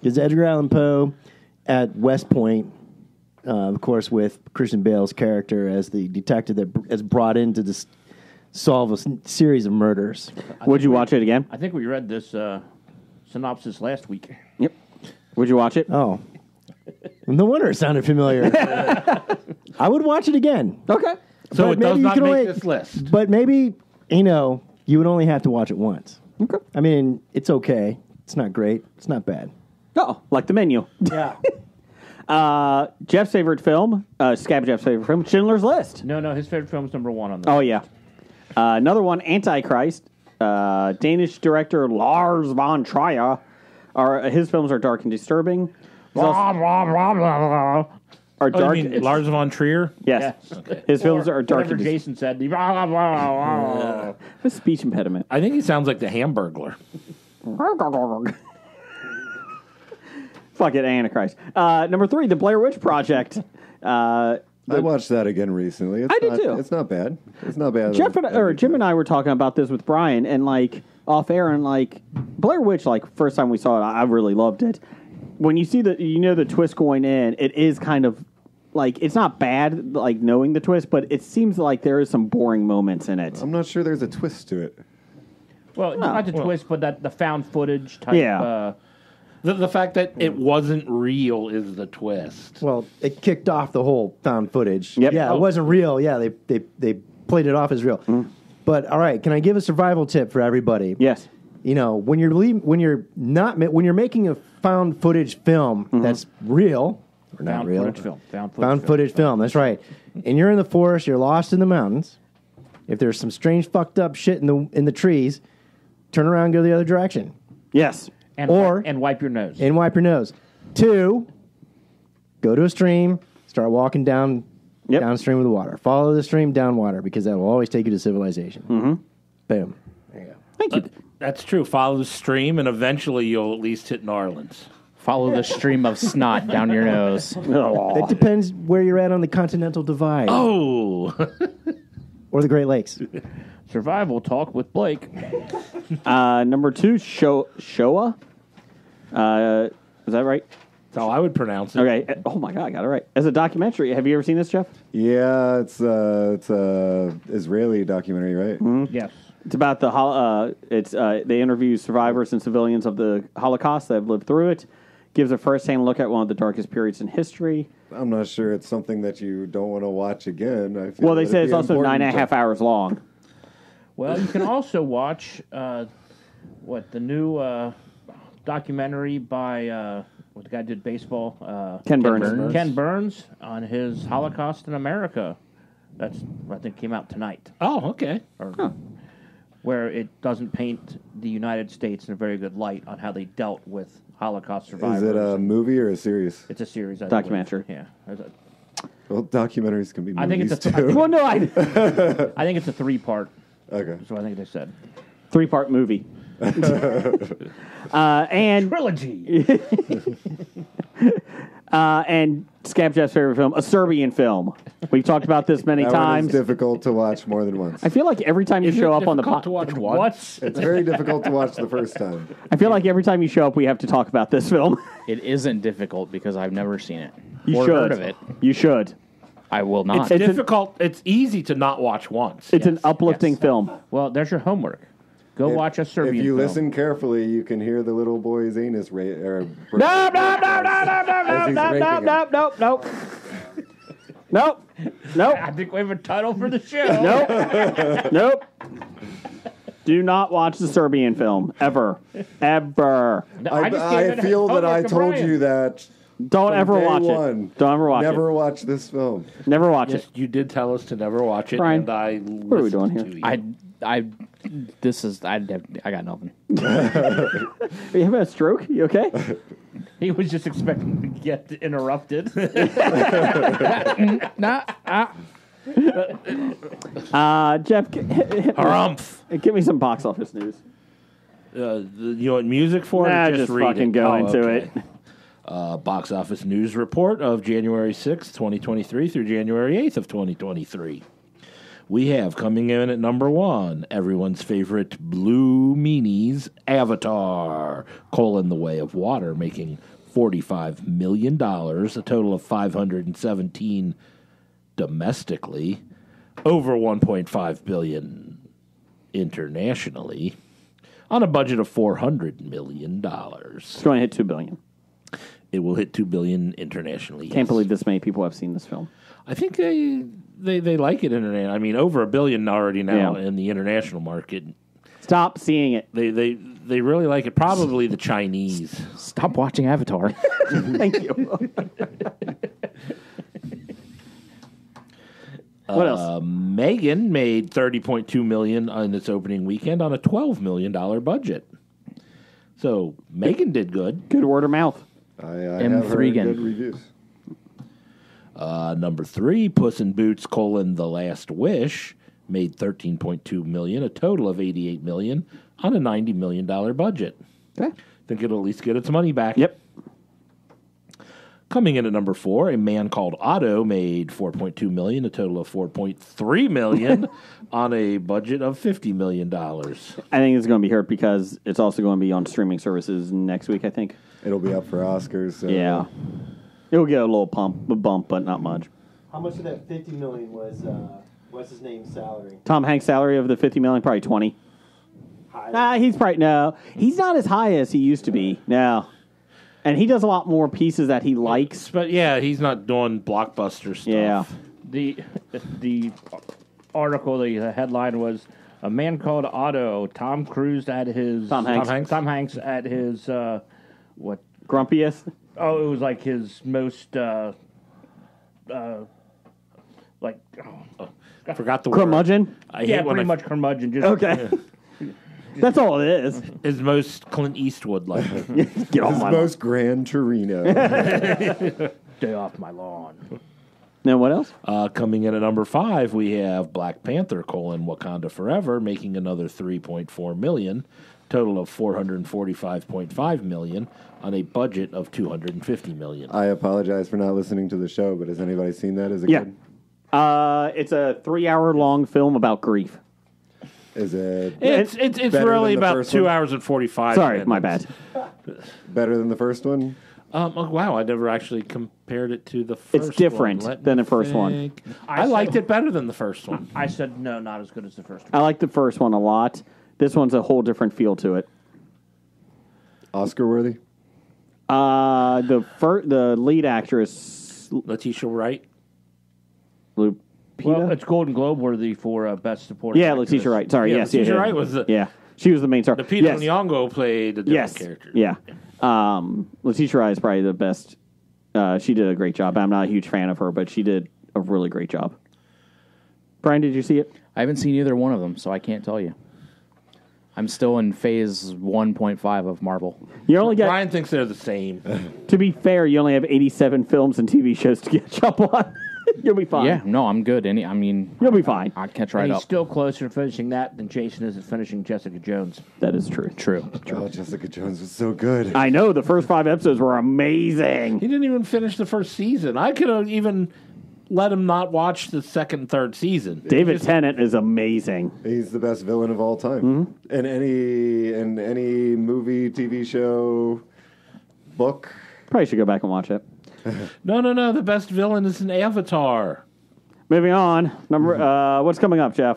Because Edgar Allan Poe at West Point, uh, of course, with Christian Bale's character as the detective that br- is brought in to dis- solve a s- series of murders. Would you watch it again? I think we read this uh, synopsis last week. Yep. Would you watch it? Oh, no wonder it sounded familiar. (laughs) I would watch it again. Okay. So But it does maybe you not can make only- this list. But maybe you know you would only have to watch it once. Okay. I mean, it's okay. It's not great. It's not bad. Oh, like the menu. Yeah. (laughs) Uh, Jeff's favorite film, uh, Scab Jeff's favorite film, Schindler's List. No, no, his favorite film is number one on this. Oh yeah. Uh, another one, Antichrist. Uh, Danish director Lars von Trier. Are his films are dark and disturbing. He's also- Blah, blah, blah, blah, blah. Are Oh, dark. you mean Lars von Trier? yes. Yes. His films Or are dark Whatever and Jason said. the blah, blah, blah, blah, blah. A speech impediment. I think he sounds like the Hamburglar. (laughs) Fuck it, Antichrist. Uh, number three, The Blair Witch Project. Uh, I watched that again recently. It's I did not, too. It's not bad. It's not bad. Jeff and, or Jim and I were talking about this with Brian, and like off air, and like Blair Witch. Like first time we saw it, I I really loved it. When you see the, you know, the twist going in, it is kind of like it's not bad, like knowing the twist, but it seems like there is some boring moments in it. I'm not sure there's a twist to it. Well, not the twist, but that the found footage type. Yeah. Uh, The, the fact that it wasn't real is the twist. Well, it kicked off the whole found footage. Yep. Yeah, Oh. it wasn't real. Yeah, they they they played it off as real. But all right, can I give a survival tip for everybody? Yes. You know, when you're leave, when you're not ma- when you're making a found footage film that's real or not found real footage film. Found footage found film. footage film. That's right. And you're in the forest. You're lost in the mountains. If there's some strange fucked up shit in the in the trees, turn around, and go the other direction, Yes. And, Or- and wipe your nose. and wipe your nose. Two, go to a stream, start walking down Yep. downstream of the water. Follow the stream down water because that will always take you to civilization. Mm-hmm. Boom. There you go. Thank you. That's true. Follow the stream, and eventually you'll at least hit New Orleans. Follow the (laughs) stream of snot down your nose. It depends where you're at on the continental divide Oh, (laughs) or the Great Lakes. Survival talk with Blake. Uh, number two, Sho- Shoah. Uh, is that right? that's how I would pronounce it. Okay. Oh my god, I got it right. As a documentary, have you ever seen this, Jeff? Yeah, it's uh, it's a Israeli documentary, right? Yes. It's about the hol- uh, it's uh, they interview survivors and civilians of the Holocaust that have lived through it. Gives a first-hand look at one of the darkest periods in history. I'm not sure it's something that you don't want to watch again. I feel Well, they that say it's also nine important and a half to- hours long. Well, you can also watch uh, what the new uh, documentary by uh, what the guy did baseball. Uh, Ken Burns. Ken Burns on his Holocaust in America. That's I think came out tonight. Oh, okay. Or, Where it doesn't paint the United States in a very good light on how they dealt with Holocaust survivors. Is it a movie or a series? It's a series. I Documentary. believe. Yeah. A- Well, documentaries can be I think it's a- too. Well, no, I (laughs) I think it's a three part. okay. So I think they said three-part movie. (laughs) uh, and trilogy. (laughs) uh, and Scab Jeff's favorite film, a Serbian film. We've talked about this many (laughs) That one times. is difficult to watch more than once. I feel like every time you Is it show up on the difficult to watch once? what? It's very difficult to watch the first time. I feel like every time you show up, we have to talk about this film. (laughs) It isn't difficult because I've never seen it You or should. heard of it. You should. I will not. It's an- Difficult. it's easy to not watch once. It's an uplifting yes. film. Well, there's your homework. Go If- watch a Serbian. Film. If you film. listen carefully, you can hear the little boy's anus rate. Or No, no, no, no, no, no, As no, he's no, raping no, no, no, no. Nope. Nope. I think we have a title for the show. Nope. nope. Do not watch the Serbian film ever, ever. No, I, just I feel that I told Brian. you that. Don't ever watch one. it. Don't ever watch Never it. watch this film. Never watch Yes, it. you did tell us to never watch it, Brian, and I what are we doing here? I, I, this is I, I got nothing. Are you having a stroke? You okay? He was just expecting to get interrupted. (laughs) Nah, ah. Uh, Jeff, g- hit, hit me- Harumph. give me some box office news. Uh, the, you want music for it? Nah, or just, just, read fucking it? go Oh, into okay. it. Uh, box office news report of January 6th, 2023 through January 8th of 2023. We have coming in at number one, everyone's favorite Blue Meanies Avatar, colon The Way of Water, making $45 million, a total of 517 domestically, over 1.5 billion internationally, on a budget of 400 million dollars. It's going to hit two billion. It will hit 2 billion internationally. Can't yes. believe this many people have seen this film. I think they they they like it internet. I mean, over a billion already now Yeah. in the international market. Stop seeing it. They they they really like it. Probably the Chinese. Stop watching Avatar. (laughs) Thank you. what else? Uh, M3GAN made thirty point two million on its opening weekend on a twelve million dollar budget. So M3GAN did good. Good word of mouth. I, I M. have heard Threegan. good reviews. Uh, number three, Puss in Boots: colon, The Last Wish made thirteen point two million, a total of eighty eight million on a ninety million dollar budget. Okay. Think it'll at least get its money back. Yep. Coming in at number four, a man called Otto made 4.2 million, a total of 4.3 million (laughs) on a budget of 50 million dollars. I think it's going to be hurt because it's also going to be on streaming services next week. I think. It'll be up for Oscars. So Yeah. It'll get a little pump, a bump, but not much. How much of that fifty million was uh, what's his name's salary? Tom Hanks' salary of the fifty million, probably twenty. Nah, he's probably no. He's not as high as he used to be. No, and he does a lot more pieces that he likes. But yeah, he's not doing blockbuster stuff. Yeah. The the article, the headline was a man called Otto. Tom Cruise at his Tom Hanks. Tom Hanks, Tom Hanks at his uh, what? Grumpiest. Oh, it was like his most uh, uh, like oh, I forgot the word. Curmudgeon. I yeah, hate when pretty I- much curmudgeon. Just Okay. (laughs) That's all it is. His most Clint Eastwood like. (laughs) Get off His my most Gran Torino. (laughs) stay off my lawn. Now what else? uh, coming in at number five, we have Black Panther: colon Wakanda Forever, making another 3.4 million, total of 445.5 million on a budget of 250 million. I apologize for not listening to the show, but has anybody seen that? Is it Yeah. good? Uh, it's a three-hour-long film about grief. Is it It's it's, it's Better really than the about first two one? hours and forty five. Sorry, my bad. better than the first one? Um, oh, wow, I never actually compared it to the first. It's different one. Let than me the first one. think. I I, liked said- it better than the first one. I said no, not as good as the first one. I like the first one a lot. This one's a whole different feel to it. Oscar worthy? Uh, the fir- the lead actress Letitia Wright. Lupita. Well, it's Golden Globe worthy for uh, best supporting. yeah, actress. Letitia Wright. Sorry, Yeah, yes, Letitia yeah, yeah. Wright was the- yeah. She was the main star. The Peter yes. Nyong'o played a different yes, character. yeah. Um, Letitia Wright is probably the best. Uh, she did a great job. I'm not a huge fan of her, but she did a really great job. Brian, did you see it? I haven't seen either one of them, so I can't tell you. I'm still in phase 1.5 of Marvel. You only got. Brian thinks they're the same. (laughs) To be fair, you only have 87 films and TV shows to catch up on. (laughs) You'll be fine. Yeah, no, I'm good. Any, I mean, You'll be fine. I catch And right he's up. still closer to finishing that than Jason is at finishing Jessica Jones. That is true. True. Oh, Jessica Jones was so good. I know the first five episodes were amazing. he didn't even finish the first season. I could have even let him not watch the second third season. David Tennant is amazing. He's the best villain of all time. Mm-hmm. In any in any movie, TV show, book. Probably should go back and watch it. (laughs) No, no, no. The best villain is an Avatar. Moving on. Number. (laughs) Uh, what's coming up, Jeff?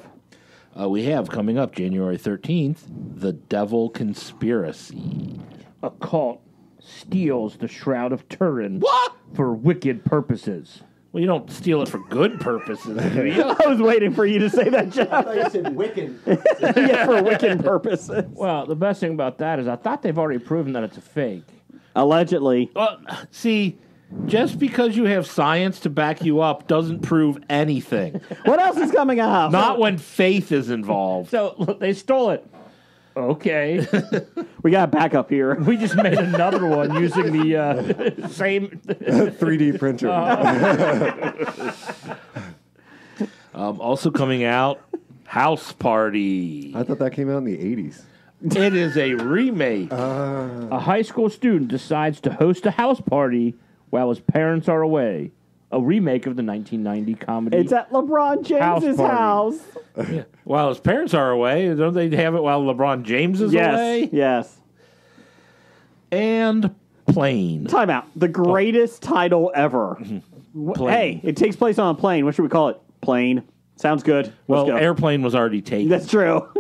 Uh, we have coming up January 13th, The Devil Conspiracy. A cult steals the Shroud of Turin What? for wicked purposes. Well, you don't steal it for good purposes, do you? (laughs) I was waiting for you to say that, Jeff. you said Wiccan. (laughs) yeah, for wicked purposes. Well, the best thing about that is I thought they've already proven that it's a fake. Allegedly. Well, see, just because you have science to back you up doesn't prove anything. What else is coming out? Not when faith is involved. So they stole it. Okay, (laughs) We got a backup here. (laughs) we just made another one using the uh, (laughs) same. 3D printer. Um, also coming out, House Party. I thought that came out in the 80s. It is a remake. a high school student decides to host a house party while his parents are away. A remake of the 1990 comedy. It's at LeBron James's party. house. While his parents are away, don't they have it while LeBron James is Yes, away? yes. And plane. Time out. The greatest title ever. Mm-hmm. Hey, it takes place on a plane. What should we call it? Plane. Sounds good. Let's Well, go. airplane was already taken. That's true. (laughs)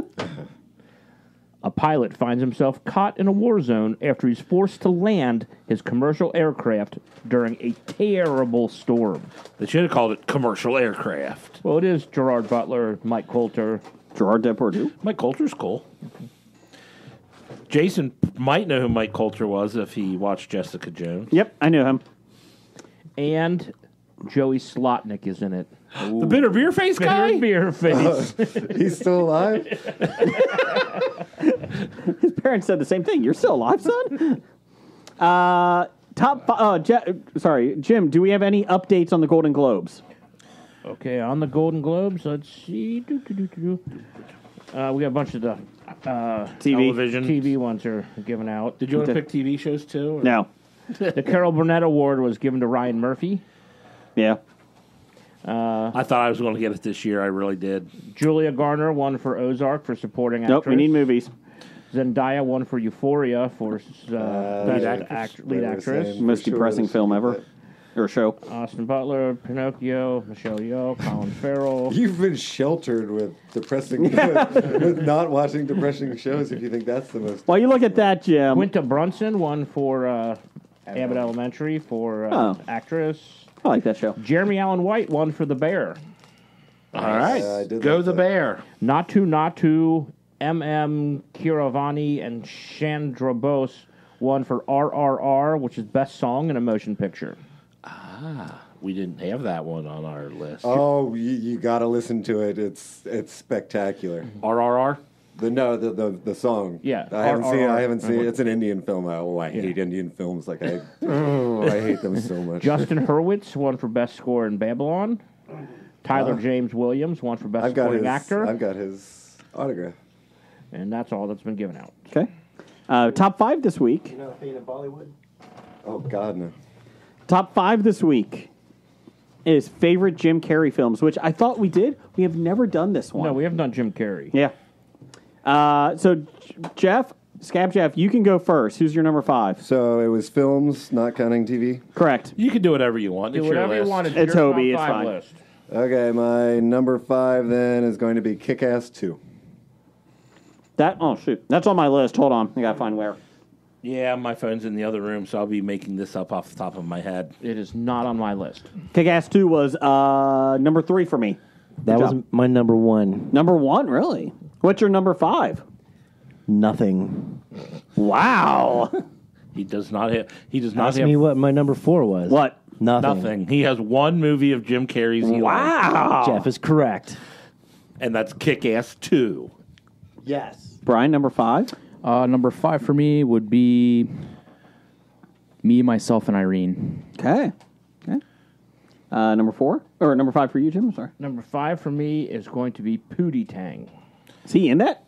a pilot finds himself caught in a war zone after he's forced to land his commercial aircraft during a terrible storm. They should have called it commercial aircraft. Well, it is Gerard Butler, Mike Colter. Gerard Depardieu. Mike Colter's cool. Jason might know who Mike Colter was if he watched Jessica Jones. Yep, I knew him. and Joey Slotnick is in it. The bitter beer face guy? Beer (laughs) face. He's still alive. (laughs) His parents said the same thing. You're still alive, son. uh, top. Fi- uh, Je- sorry, Jim. Do we have any updates on the Golden Globes? okay, on the Golden Globes, let's see. Uh, we got a bunch of the uh, TV. Television. TV ones are given out. Did you want to pick TV shows too? or- No. The Carol Burnett Award was given to Ryan Murphy. Yeah. I thought I was going to get it this year. I really did. Julia Garner won for Ozark for supporting actress. Nope. We need movies. Zendaya won for Euphoria for uh, best actress. act- lead actress. Most sure depressing film ever. that. Or show. Austin Butler, Pinocchio, Michelle Yeoh, Colin Farrell. (laughs) You've been sheltered with depressing, with, (laughs) with not watching depressing shows. If you think that's the most, Well, you look at that, Jim. Quinta Brunson won for uh, Abbott Elementary for uh, Oh. actress. I like that show. Jeremy Allen White won for The Bear. All right. I did Go like the that. bear. Naatu Naatu, M.M. Keeravani, and Chandra Bose won for RRR, which is Best Song in a Motion Picture. Ah, we didn't have that one on our list. oh, you, you got to listen to it. It's it's spectacular. RRR? The no, the the, the song. Yeah, I haven't R- seen. it. R- I haven't seen. it. It's an Indian film. Oh, I hate Indian films. Like I, (laughs) oh, I hate them so much. Justin Hurwitz won for Best Score in Babylon. Tyler James Williams won for Best I've got Supporting his. Actor. I've got his autograph. and that's all that's been given out. Okay. Uh, top five this week. You know, being in Bollywood. Oh God, no. Top five this week is favorite Jim Carrey films, which I thought we did. We have never done this one. No, we haven't done Jim Carrey. Yeah. Uh, so, Jeff, Scab Jeff, you can go first. Who's your number five? So it was films, not counting TV. Correct. You can do whatever you want. Do It's your whatever you want. It's, It's your HOBI, top it's five fine. list. Okay, my number five then is going to be Kick Ass Two. That oh shoot, that's on my list. Hold on, I gotta find where. Yeah, my phone's in the other room, so I'll be making this up off the top of my head. It is not on my list. Kick Ass Two was uh, number three for me. That was job. my number one. Number one, really. What's your number five? Nothing. Wow. He does not have. He does not Ask have me what my number four was. what? Nothing. nothing. He has one movie of Jim Carrey's. he likes, Wow. Jeff is correct. and that's Kick Ass Two. Yes. Brian, number five. Uh, number five for me would be me, myself, and Irene. Okay. Okay. Uh, number four or number five for you, Jim. Sorry. Number five for me is going to be Pootie Tang. Is he in that?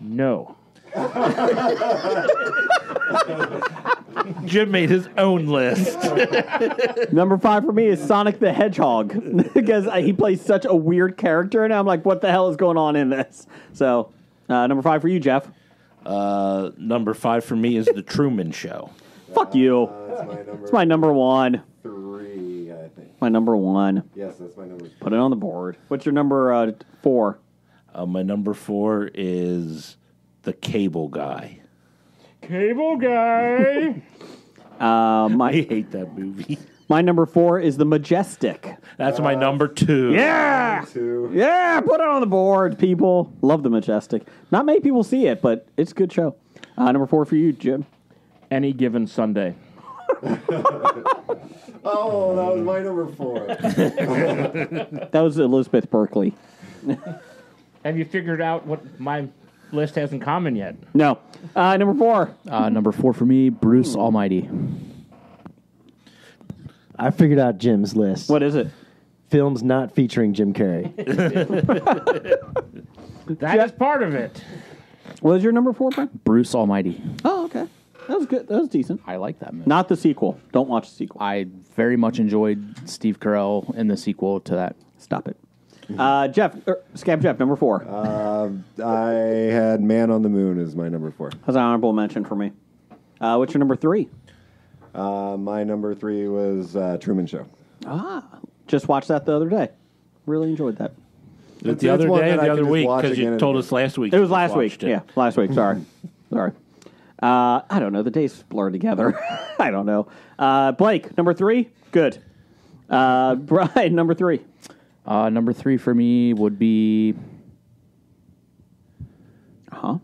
No. (laughs) Jim made his own list. (laughs) Number five for me is Sonic the Hedgehog (laughs) because uh, he plays such a weird character, and I'm like, what the hell is going on in this? So, uh, number five for you, Jeff. uh, number five for me is The Truman Show. Fuck you. That's my number It's my number one. Three, I think. My number one. Yes, that's my number. Put it on the board. What's your number uh, four? Uh, my number four is The Cable Guy. Cable guy. (laughs) (laughs) Uh, I hate that movie. my number four is the Majestic. That's my number two. Yeah, Two. yeah. Put it on the board, people. Love the Majestic. Not many people see it, but it's a good show. Uh, number four for you, Jim. Any given Sunday. (laughs) Oh, that was my number four. That was Elizabeth Berkley. Have you figured out what my list has in common yet? No. Uh, number four. Uh, number four for me, Bruce Almighty. I figured out Jim's list. What is it? Films not featuring Jim Carrey. (laughs) That is part of it. What was your number four, Brian? Bruce Almighty. Oh, okay. That was good. That was decent. I like that movie. Not the sequel. Don't watch the sequel. I very much enjoyed Steve Carell in the sequel to that. Stop it. Uh, Jeff, er, Scab Jeff, number four. I had Man on the Moon as my number four. That's an honorable mention for me. Uh, what's your number three? Uh, my number three was uh, Truman Show. Ah, just watched that the other day. Really enjoyed that. The it's other one day that or I the can other just week watch because again you and told again. us last week. It was last week. watched it. Yeah, last week. Sorry. Sorry. Uh, I don't know. The days blur together. (laughs) I don't know. Uh, Blake, number three. Good. Uh, (laughs) Brian, number three. Uh, number three for me would be Huh?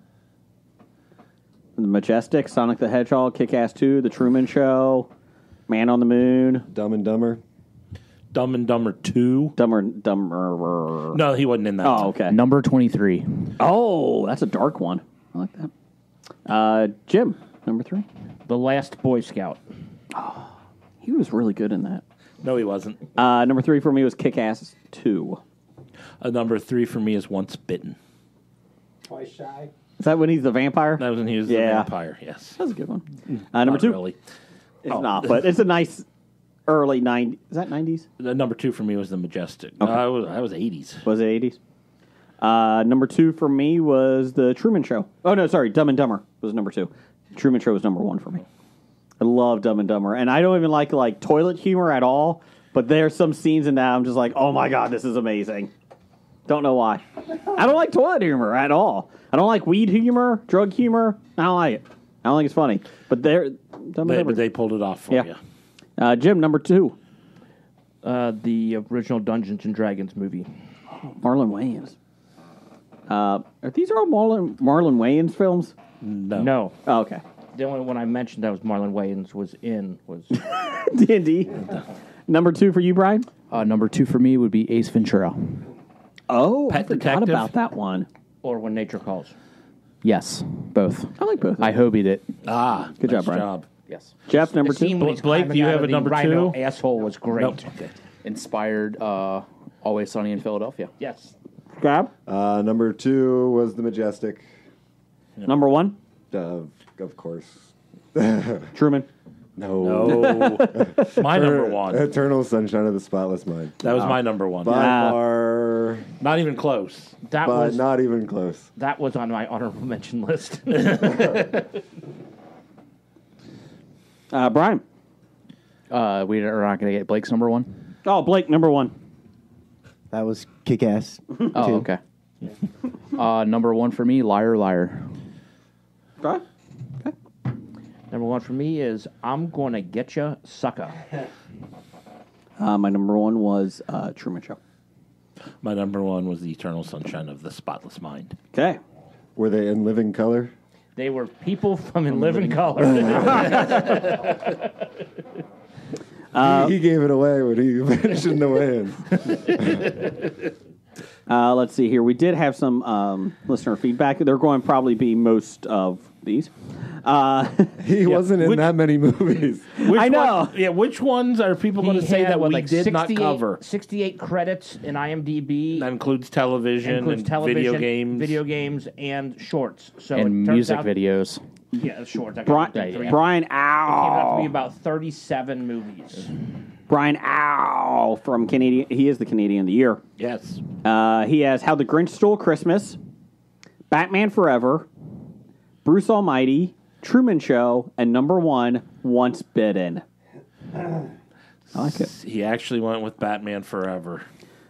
The Majestic, Sonic the Hedgehog, Kick Ass 2, The Truman Show, Man on the Moon, Dumb and Dumber. Dumb and Dumber two. Dumber, Dumber. No, he wasn't in that. Oh, okay. number 23. Oh, that's a dark one. I like that. Uh, Jim, number three. The Last Boy Scout. Oh, (gasps) He was really good in that. No, he wasn't. Uh, number three for me was Kick Ass 2. Uh, number three for me is Once Bitten. Twice shy. Is that when he's the vampire? That was when he was the vampire. Yes. That's a good one. Uh, number Not two. Really. It's Oh. not, but it's a nice early 90s. Is that 90s? The number two for me was the Majestic. No, I was I was eighties. Was it 80s? Uh, number two for me was The Truman Show. Oh, no, sorry. Dumb and Dumber was number two. Truman Show was number one for me. I love Dumb and Dumber. And I don't even like like toilet humor at all, but there's some scenes in that I'm just like, oh my God, this is amazing. Don't know why. I don't like toilet humor at all. I don't like weed humor, drug humor. I don't like it. I don't think it's funny. But they're Dumb and They, Dumber. but they pulled it off for Yeah. you. uh, Jim, number two. Uh, the original Dungeons and Dragons movie. Marlon Wayans. Uh, are these all Marlon, Marlon Wayans films? No. No, Oh, okay. the only one I mentioned that was Marlon Wayans was in was (laughs) D&D. Number two for you, Brian? Uh, number two for me would be Ace Ventura. Oh, Pet I forgot Detective? about that one. or When Nature Calls. Yes, both. I like both. I hobied it. Ah, Good job, nice Brian. job. Yes. Jeff, number The scene two. when he's Blake, climbing do you out have of a the number rhino two? Asshole was great. Nope. Okay. Inspired uh, Always Sunny in Philadelphia. Yes. Grab. Uh, number two was The Majestic. Number one, Uh, of course. (laughs) Truman. No. No. (laughs) my number one. Eternal Sunshine of the Spotless Mind. That was my number one. By far, Not even close. That but was not even close. that was on my honorable mention list. (laughs) Uh, Brian. Uh, we are not going to get Blake's number one. Oh, Blake, number one. That was kick ass. (laughs) Oh, okay. uh, number one for me, Liar Liar. Brian? Number one for me is I'm gonna get you, sucker. (laughs) Uh, my number one was uh, Truman Show. My number one was the Eternal Sunshine of the Spotless Mind. Okay. Were they in living color? They were people from In Living Color. (laughs) he, he gave it away when he (laughs) mentioned the weigh-in. (laughs) Uh, let's see here. We did have some um, listener feedback. They're going to probably be most of these. Uh, (laughs) He wasn't in Which- that many movies. Which I know. one- yeah, which ones are people going to say that what, we like did not 68 cover? 68 credits in IMDb. That includes television includes and television, video games. video games, and shorts. So it and turns music out- videos. Yeah, shorts. I got Brian, the three. Brian It came out to be about 37 movies. Brian Ow from Canadian. He is the Canadian of the Year. Yes. Uh, he has How the Grinch Stole Christmas, Batman Forever, Bruce Almighty, Truman Show, and number one, Once Bitten. (clears throat) I like it. He actually went with Batman Forever.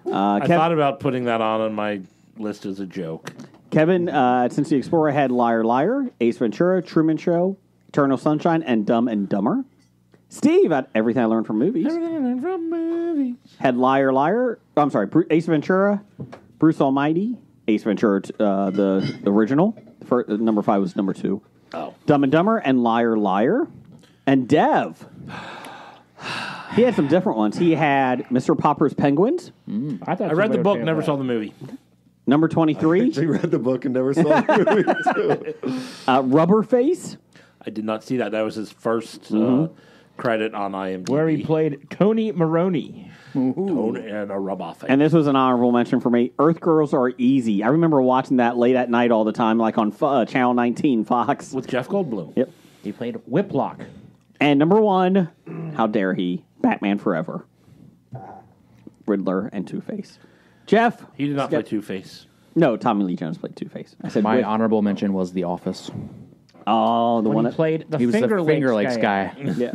Uh, I thought about putting that on on my list as a joke. Kevin, uh, since the Explorer had Liar Liar, Ace Ventura, Truman Show, Eternal Sunshine, and Dumb and Dumber. Steve had Everything I Learned from Movies. Everything I Learned From movies. Had Liar Liar. oh, I'm sorry, Bru- Ace Ventura, Bruce Almighty, Ace Ventura, t- uh, the original. For, number five was number two. Oh. Dumb and Dumber and Liar Liar. And Dev. (sighs) He had some different ones. He had Mr. Popper's Penguins, I, thought I read the book, never say saw the movie. Number 23, (laughs) She read the book and never saw the movie. too. (laughs) uh, Rubber Face, I did not see that. That was his 1st uh, Mm-hmm. credit on IMDb. where he played Tony Maroni. Tony and a rub off. And this was an honorable mention for me. Earth Girls Are Easy. I remember watching that late at night all the time, like on uh, Channel 19, Fox. with Jeff Goldblum. Yep. He played Wiploc. And number one, how dare he? Batman Forever. Riddler and Two Face. Jeff? He did not play Two Face. No, Tommy Lee Jones played Two Face. I said My with- honorable mention was The Office. Oh, the When one he that played the He was Finger the Finger Lakes guy. guy. (laughs) Yeah,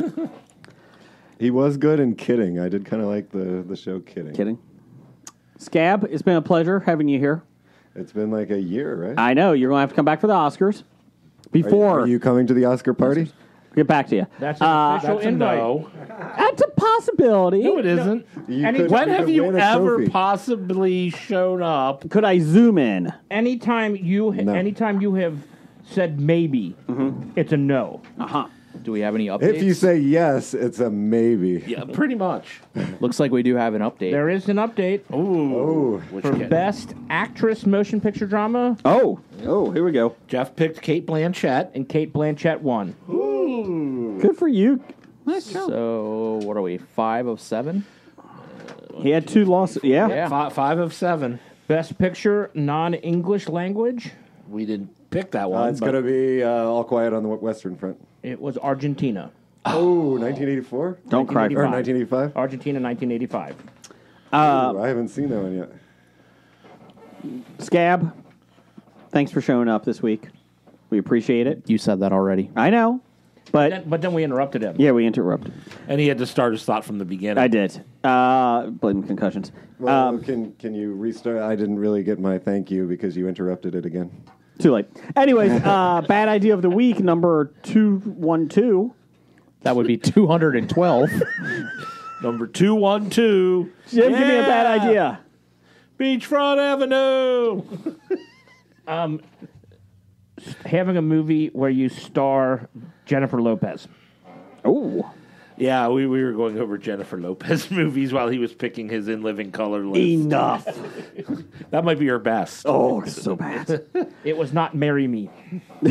He was good in Kidding. I did kind of like the, the show Kidding. kidding. Scab, it's been a pleasure having you here. It's been like a year, right? I know you're going to have to come back for the Oscars. Are you- Before are you coming to the Oscar party? Get back to you. That's an Uh, official That's a invite. no. That's a possibility. No, it isn't. You Any- could- When you have could you a ever trophy. possibly shown up? Could I zoom in? Anytime you, No. anytime you have said maybe, it's a no. Uh huh. Do we have any updates? If you say yes, it's a maybe. Yeah, pretty much. (laughs) Looks like we do have an update. There is an update Ooh. Oh, for kid? best actress motion picture drama, Oh, oh, here we go. Jeff picked Cate Blanchett. and Cate Blanchett won. Ooh. Good for you. Nice job. so what are we? Five of seven. He had two losses. Yeah. Yeah. Fi- five of seven. Best picture non-English language, We didn't pick that uh, one. it's but going to be uh, all quiet on the Western Front. it was Argentina. Oh, 1984? Don't cry. Or 1985. 1985? Argentina, 1985. Ooh, I haven't seen that one yet. Scab, thanks for showing up this week. We appreciate it. You said that already. I know, but Then, but then we interrupted him. yeah, we interrupted. and he had to start his thought from the beginning. I did. Uh, blame concussions. Well, Um, can can you restart? I didn't really get my thank you because you interrupted it again. Too late. Anyways, (laughs) uh, bad idea of the week number two one two. That would be two hundred and twelve. (laughs) Number two one two. Jim, give me a bad Yeah. idea. Beachfront Avenue. (laughs) Um, Having a movie where you star Jennifer Lopez. Oh, Yeah, we, we were going over Jennifer Lopez movies while he was picking his in living color list. enough. That might be your best. Oh, so bad. It was not Marry Me. (laughs)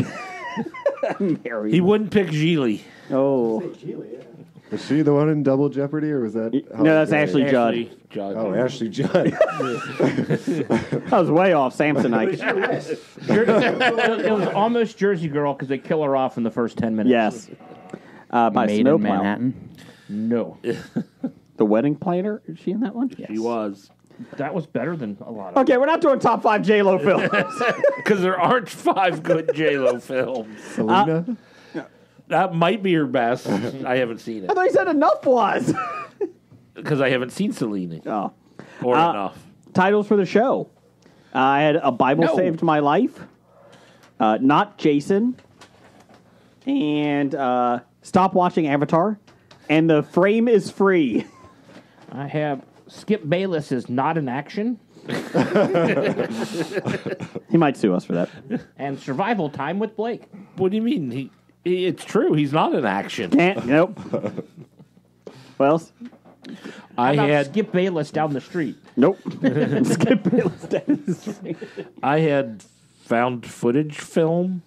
Mary. He wouldn't pick Gigli. oh, Was she the one in Double Jeopardy, or was that? no, that's Ashley Judd. Ashley Judd. Oh, Ashley Judd. (laughs) I was way off Samsonite. it, (laughs) it was almost Jersey Girl because they kill her off in the first 10 minutes. yes. Uh, by Maid in Snowplow. Manhattan. No. The wedding planner. Is she in that one? He was. That was better than a lot of Okay, we're not doing top five J Lo (laughs) films. (laughs) Because there aren't five good J-Lo films. Selena. That might be her best. (laughs) I haven't seen it I thought you said enough was. Because I haven't seen Selena. oh. Or Uh, enough. Titles for the show. I had a Bible No. saved my life. Uh, not Jason. And uh, stop watching Avatar. And the frame is free. I have Skip Bayless is not in action (laughs) He might sue us for that. and Survival Time with Blake. What do you mean? He, he- it's true. He's not in action. Can't. Nope. (laughs) What else? I About had Skip Bayless down the street. Nope. (laughs) Skip Bayless does. I had found footage film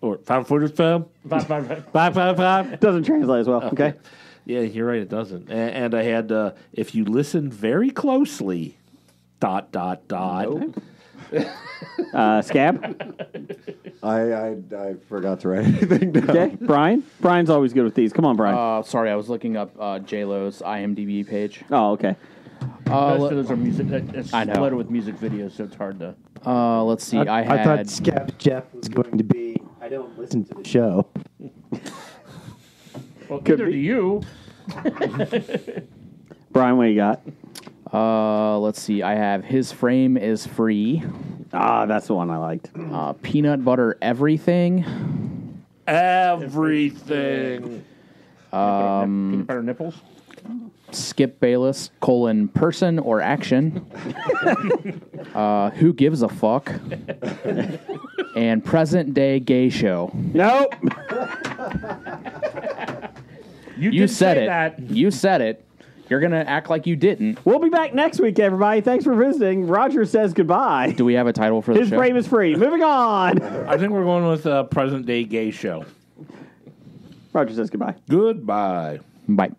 or found footage film. Five, five, five. Five, five, five. Doesn't translate as well. Okay. Yeah, you're right. It doesn't. A- And I had uh, if you listen very closely. Dot dot dot. (laughs) Uh, Scab. I, I I forgot to write (laughs) anything down. Okay. Brian. Brian's always good with these. Come on, Brian. Uh, sorry, I was looking up uh, J Lo's IMDb page. oh, okay. Uh, Most of those are music. uh, It's I know. split with music videos, so it's hard to. uh, let's see. I, had. I thought Scab Jeff was going to be. I don't listen to the show. (laughs) Well, Could either be. do you. (laughs) Brian, what you got? Uh, let's see. I have his frame is free. Ah, that's the one I liked. Uh, peanut butter everything. Everything. Um, Peanut butter nipples. Skip Bayless colon person or action. (laughs) uh, who gives a fuck? and present day gay show. Nope. You, You said it. that. You said it. You're gonna act like you didn't. We'll be back next week, everybody. Thanks for visiting. Roger says goodbye. Do we have a title for the His show? frame is free. Moving on. I think we're going with a present day gay show. Roger says goodbye. Goodbye. Bye.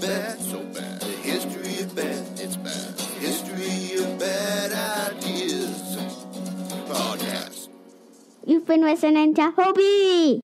Bad, so bad. The history of bad, it's bad. History of bad ideas. Podcast. You've been listening to HOBI.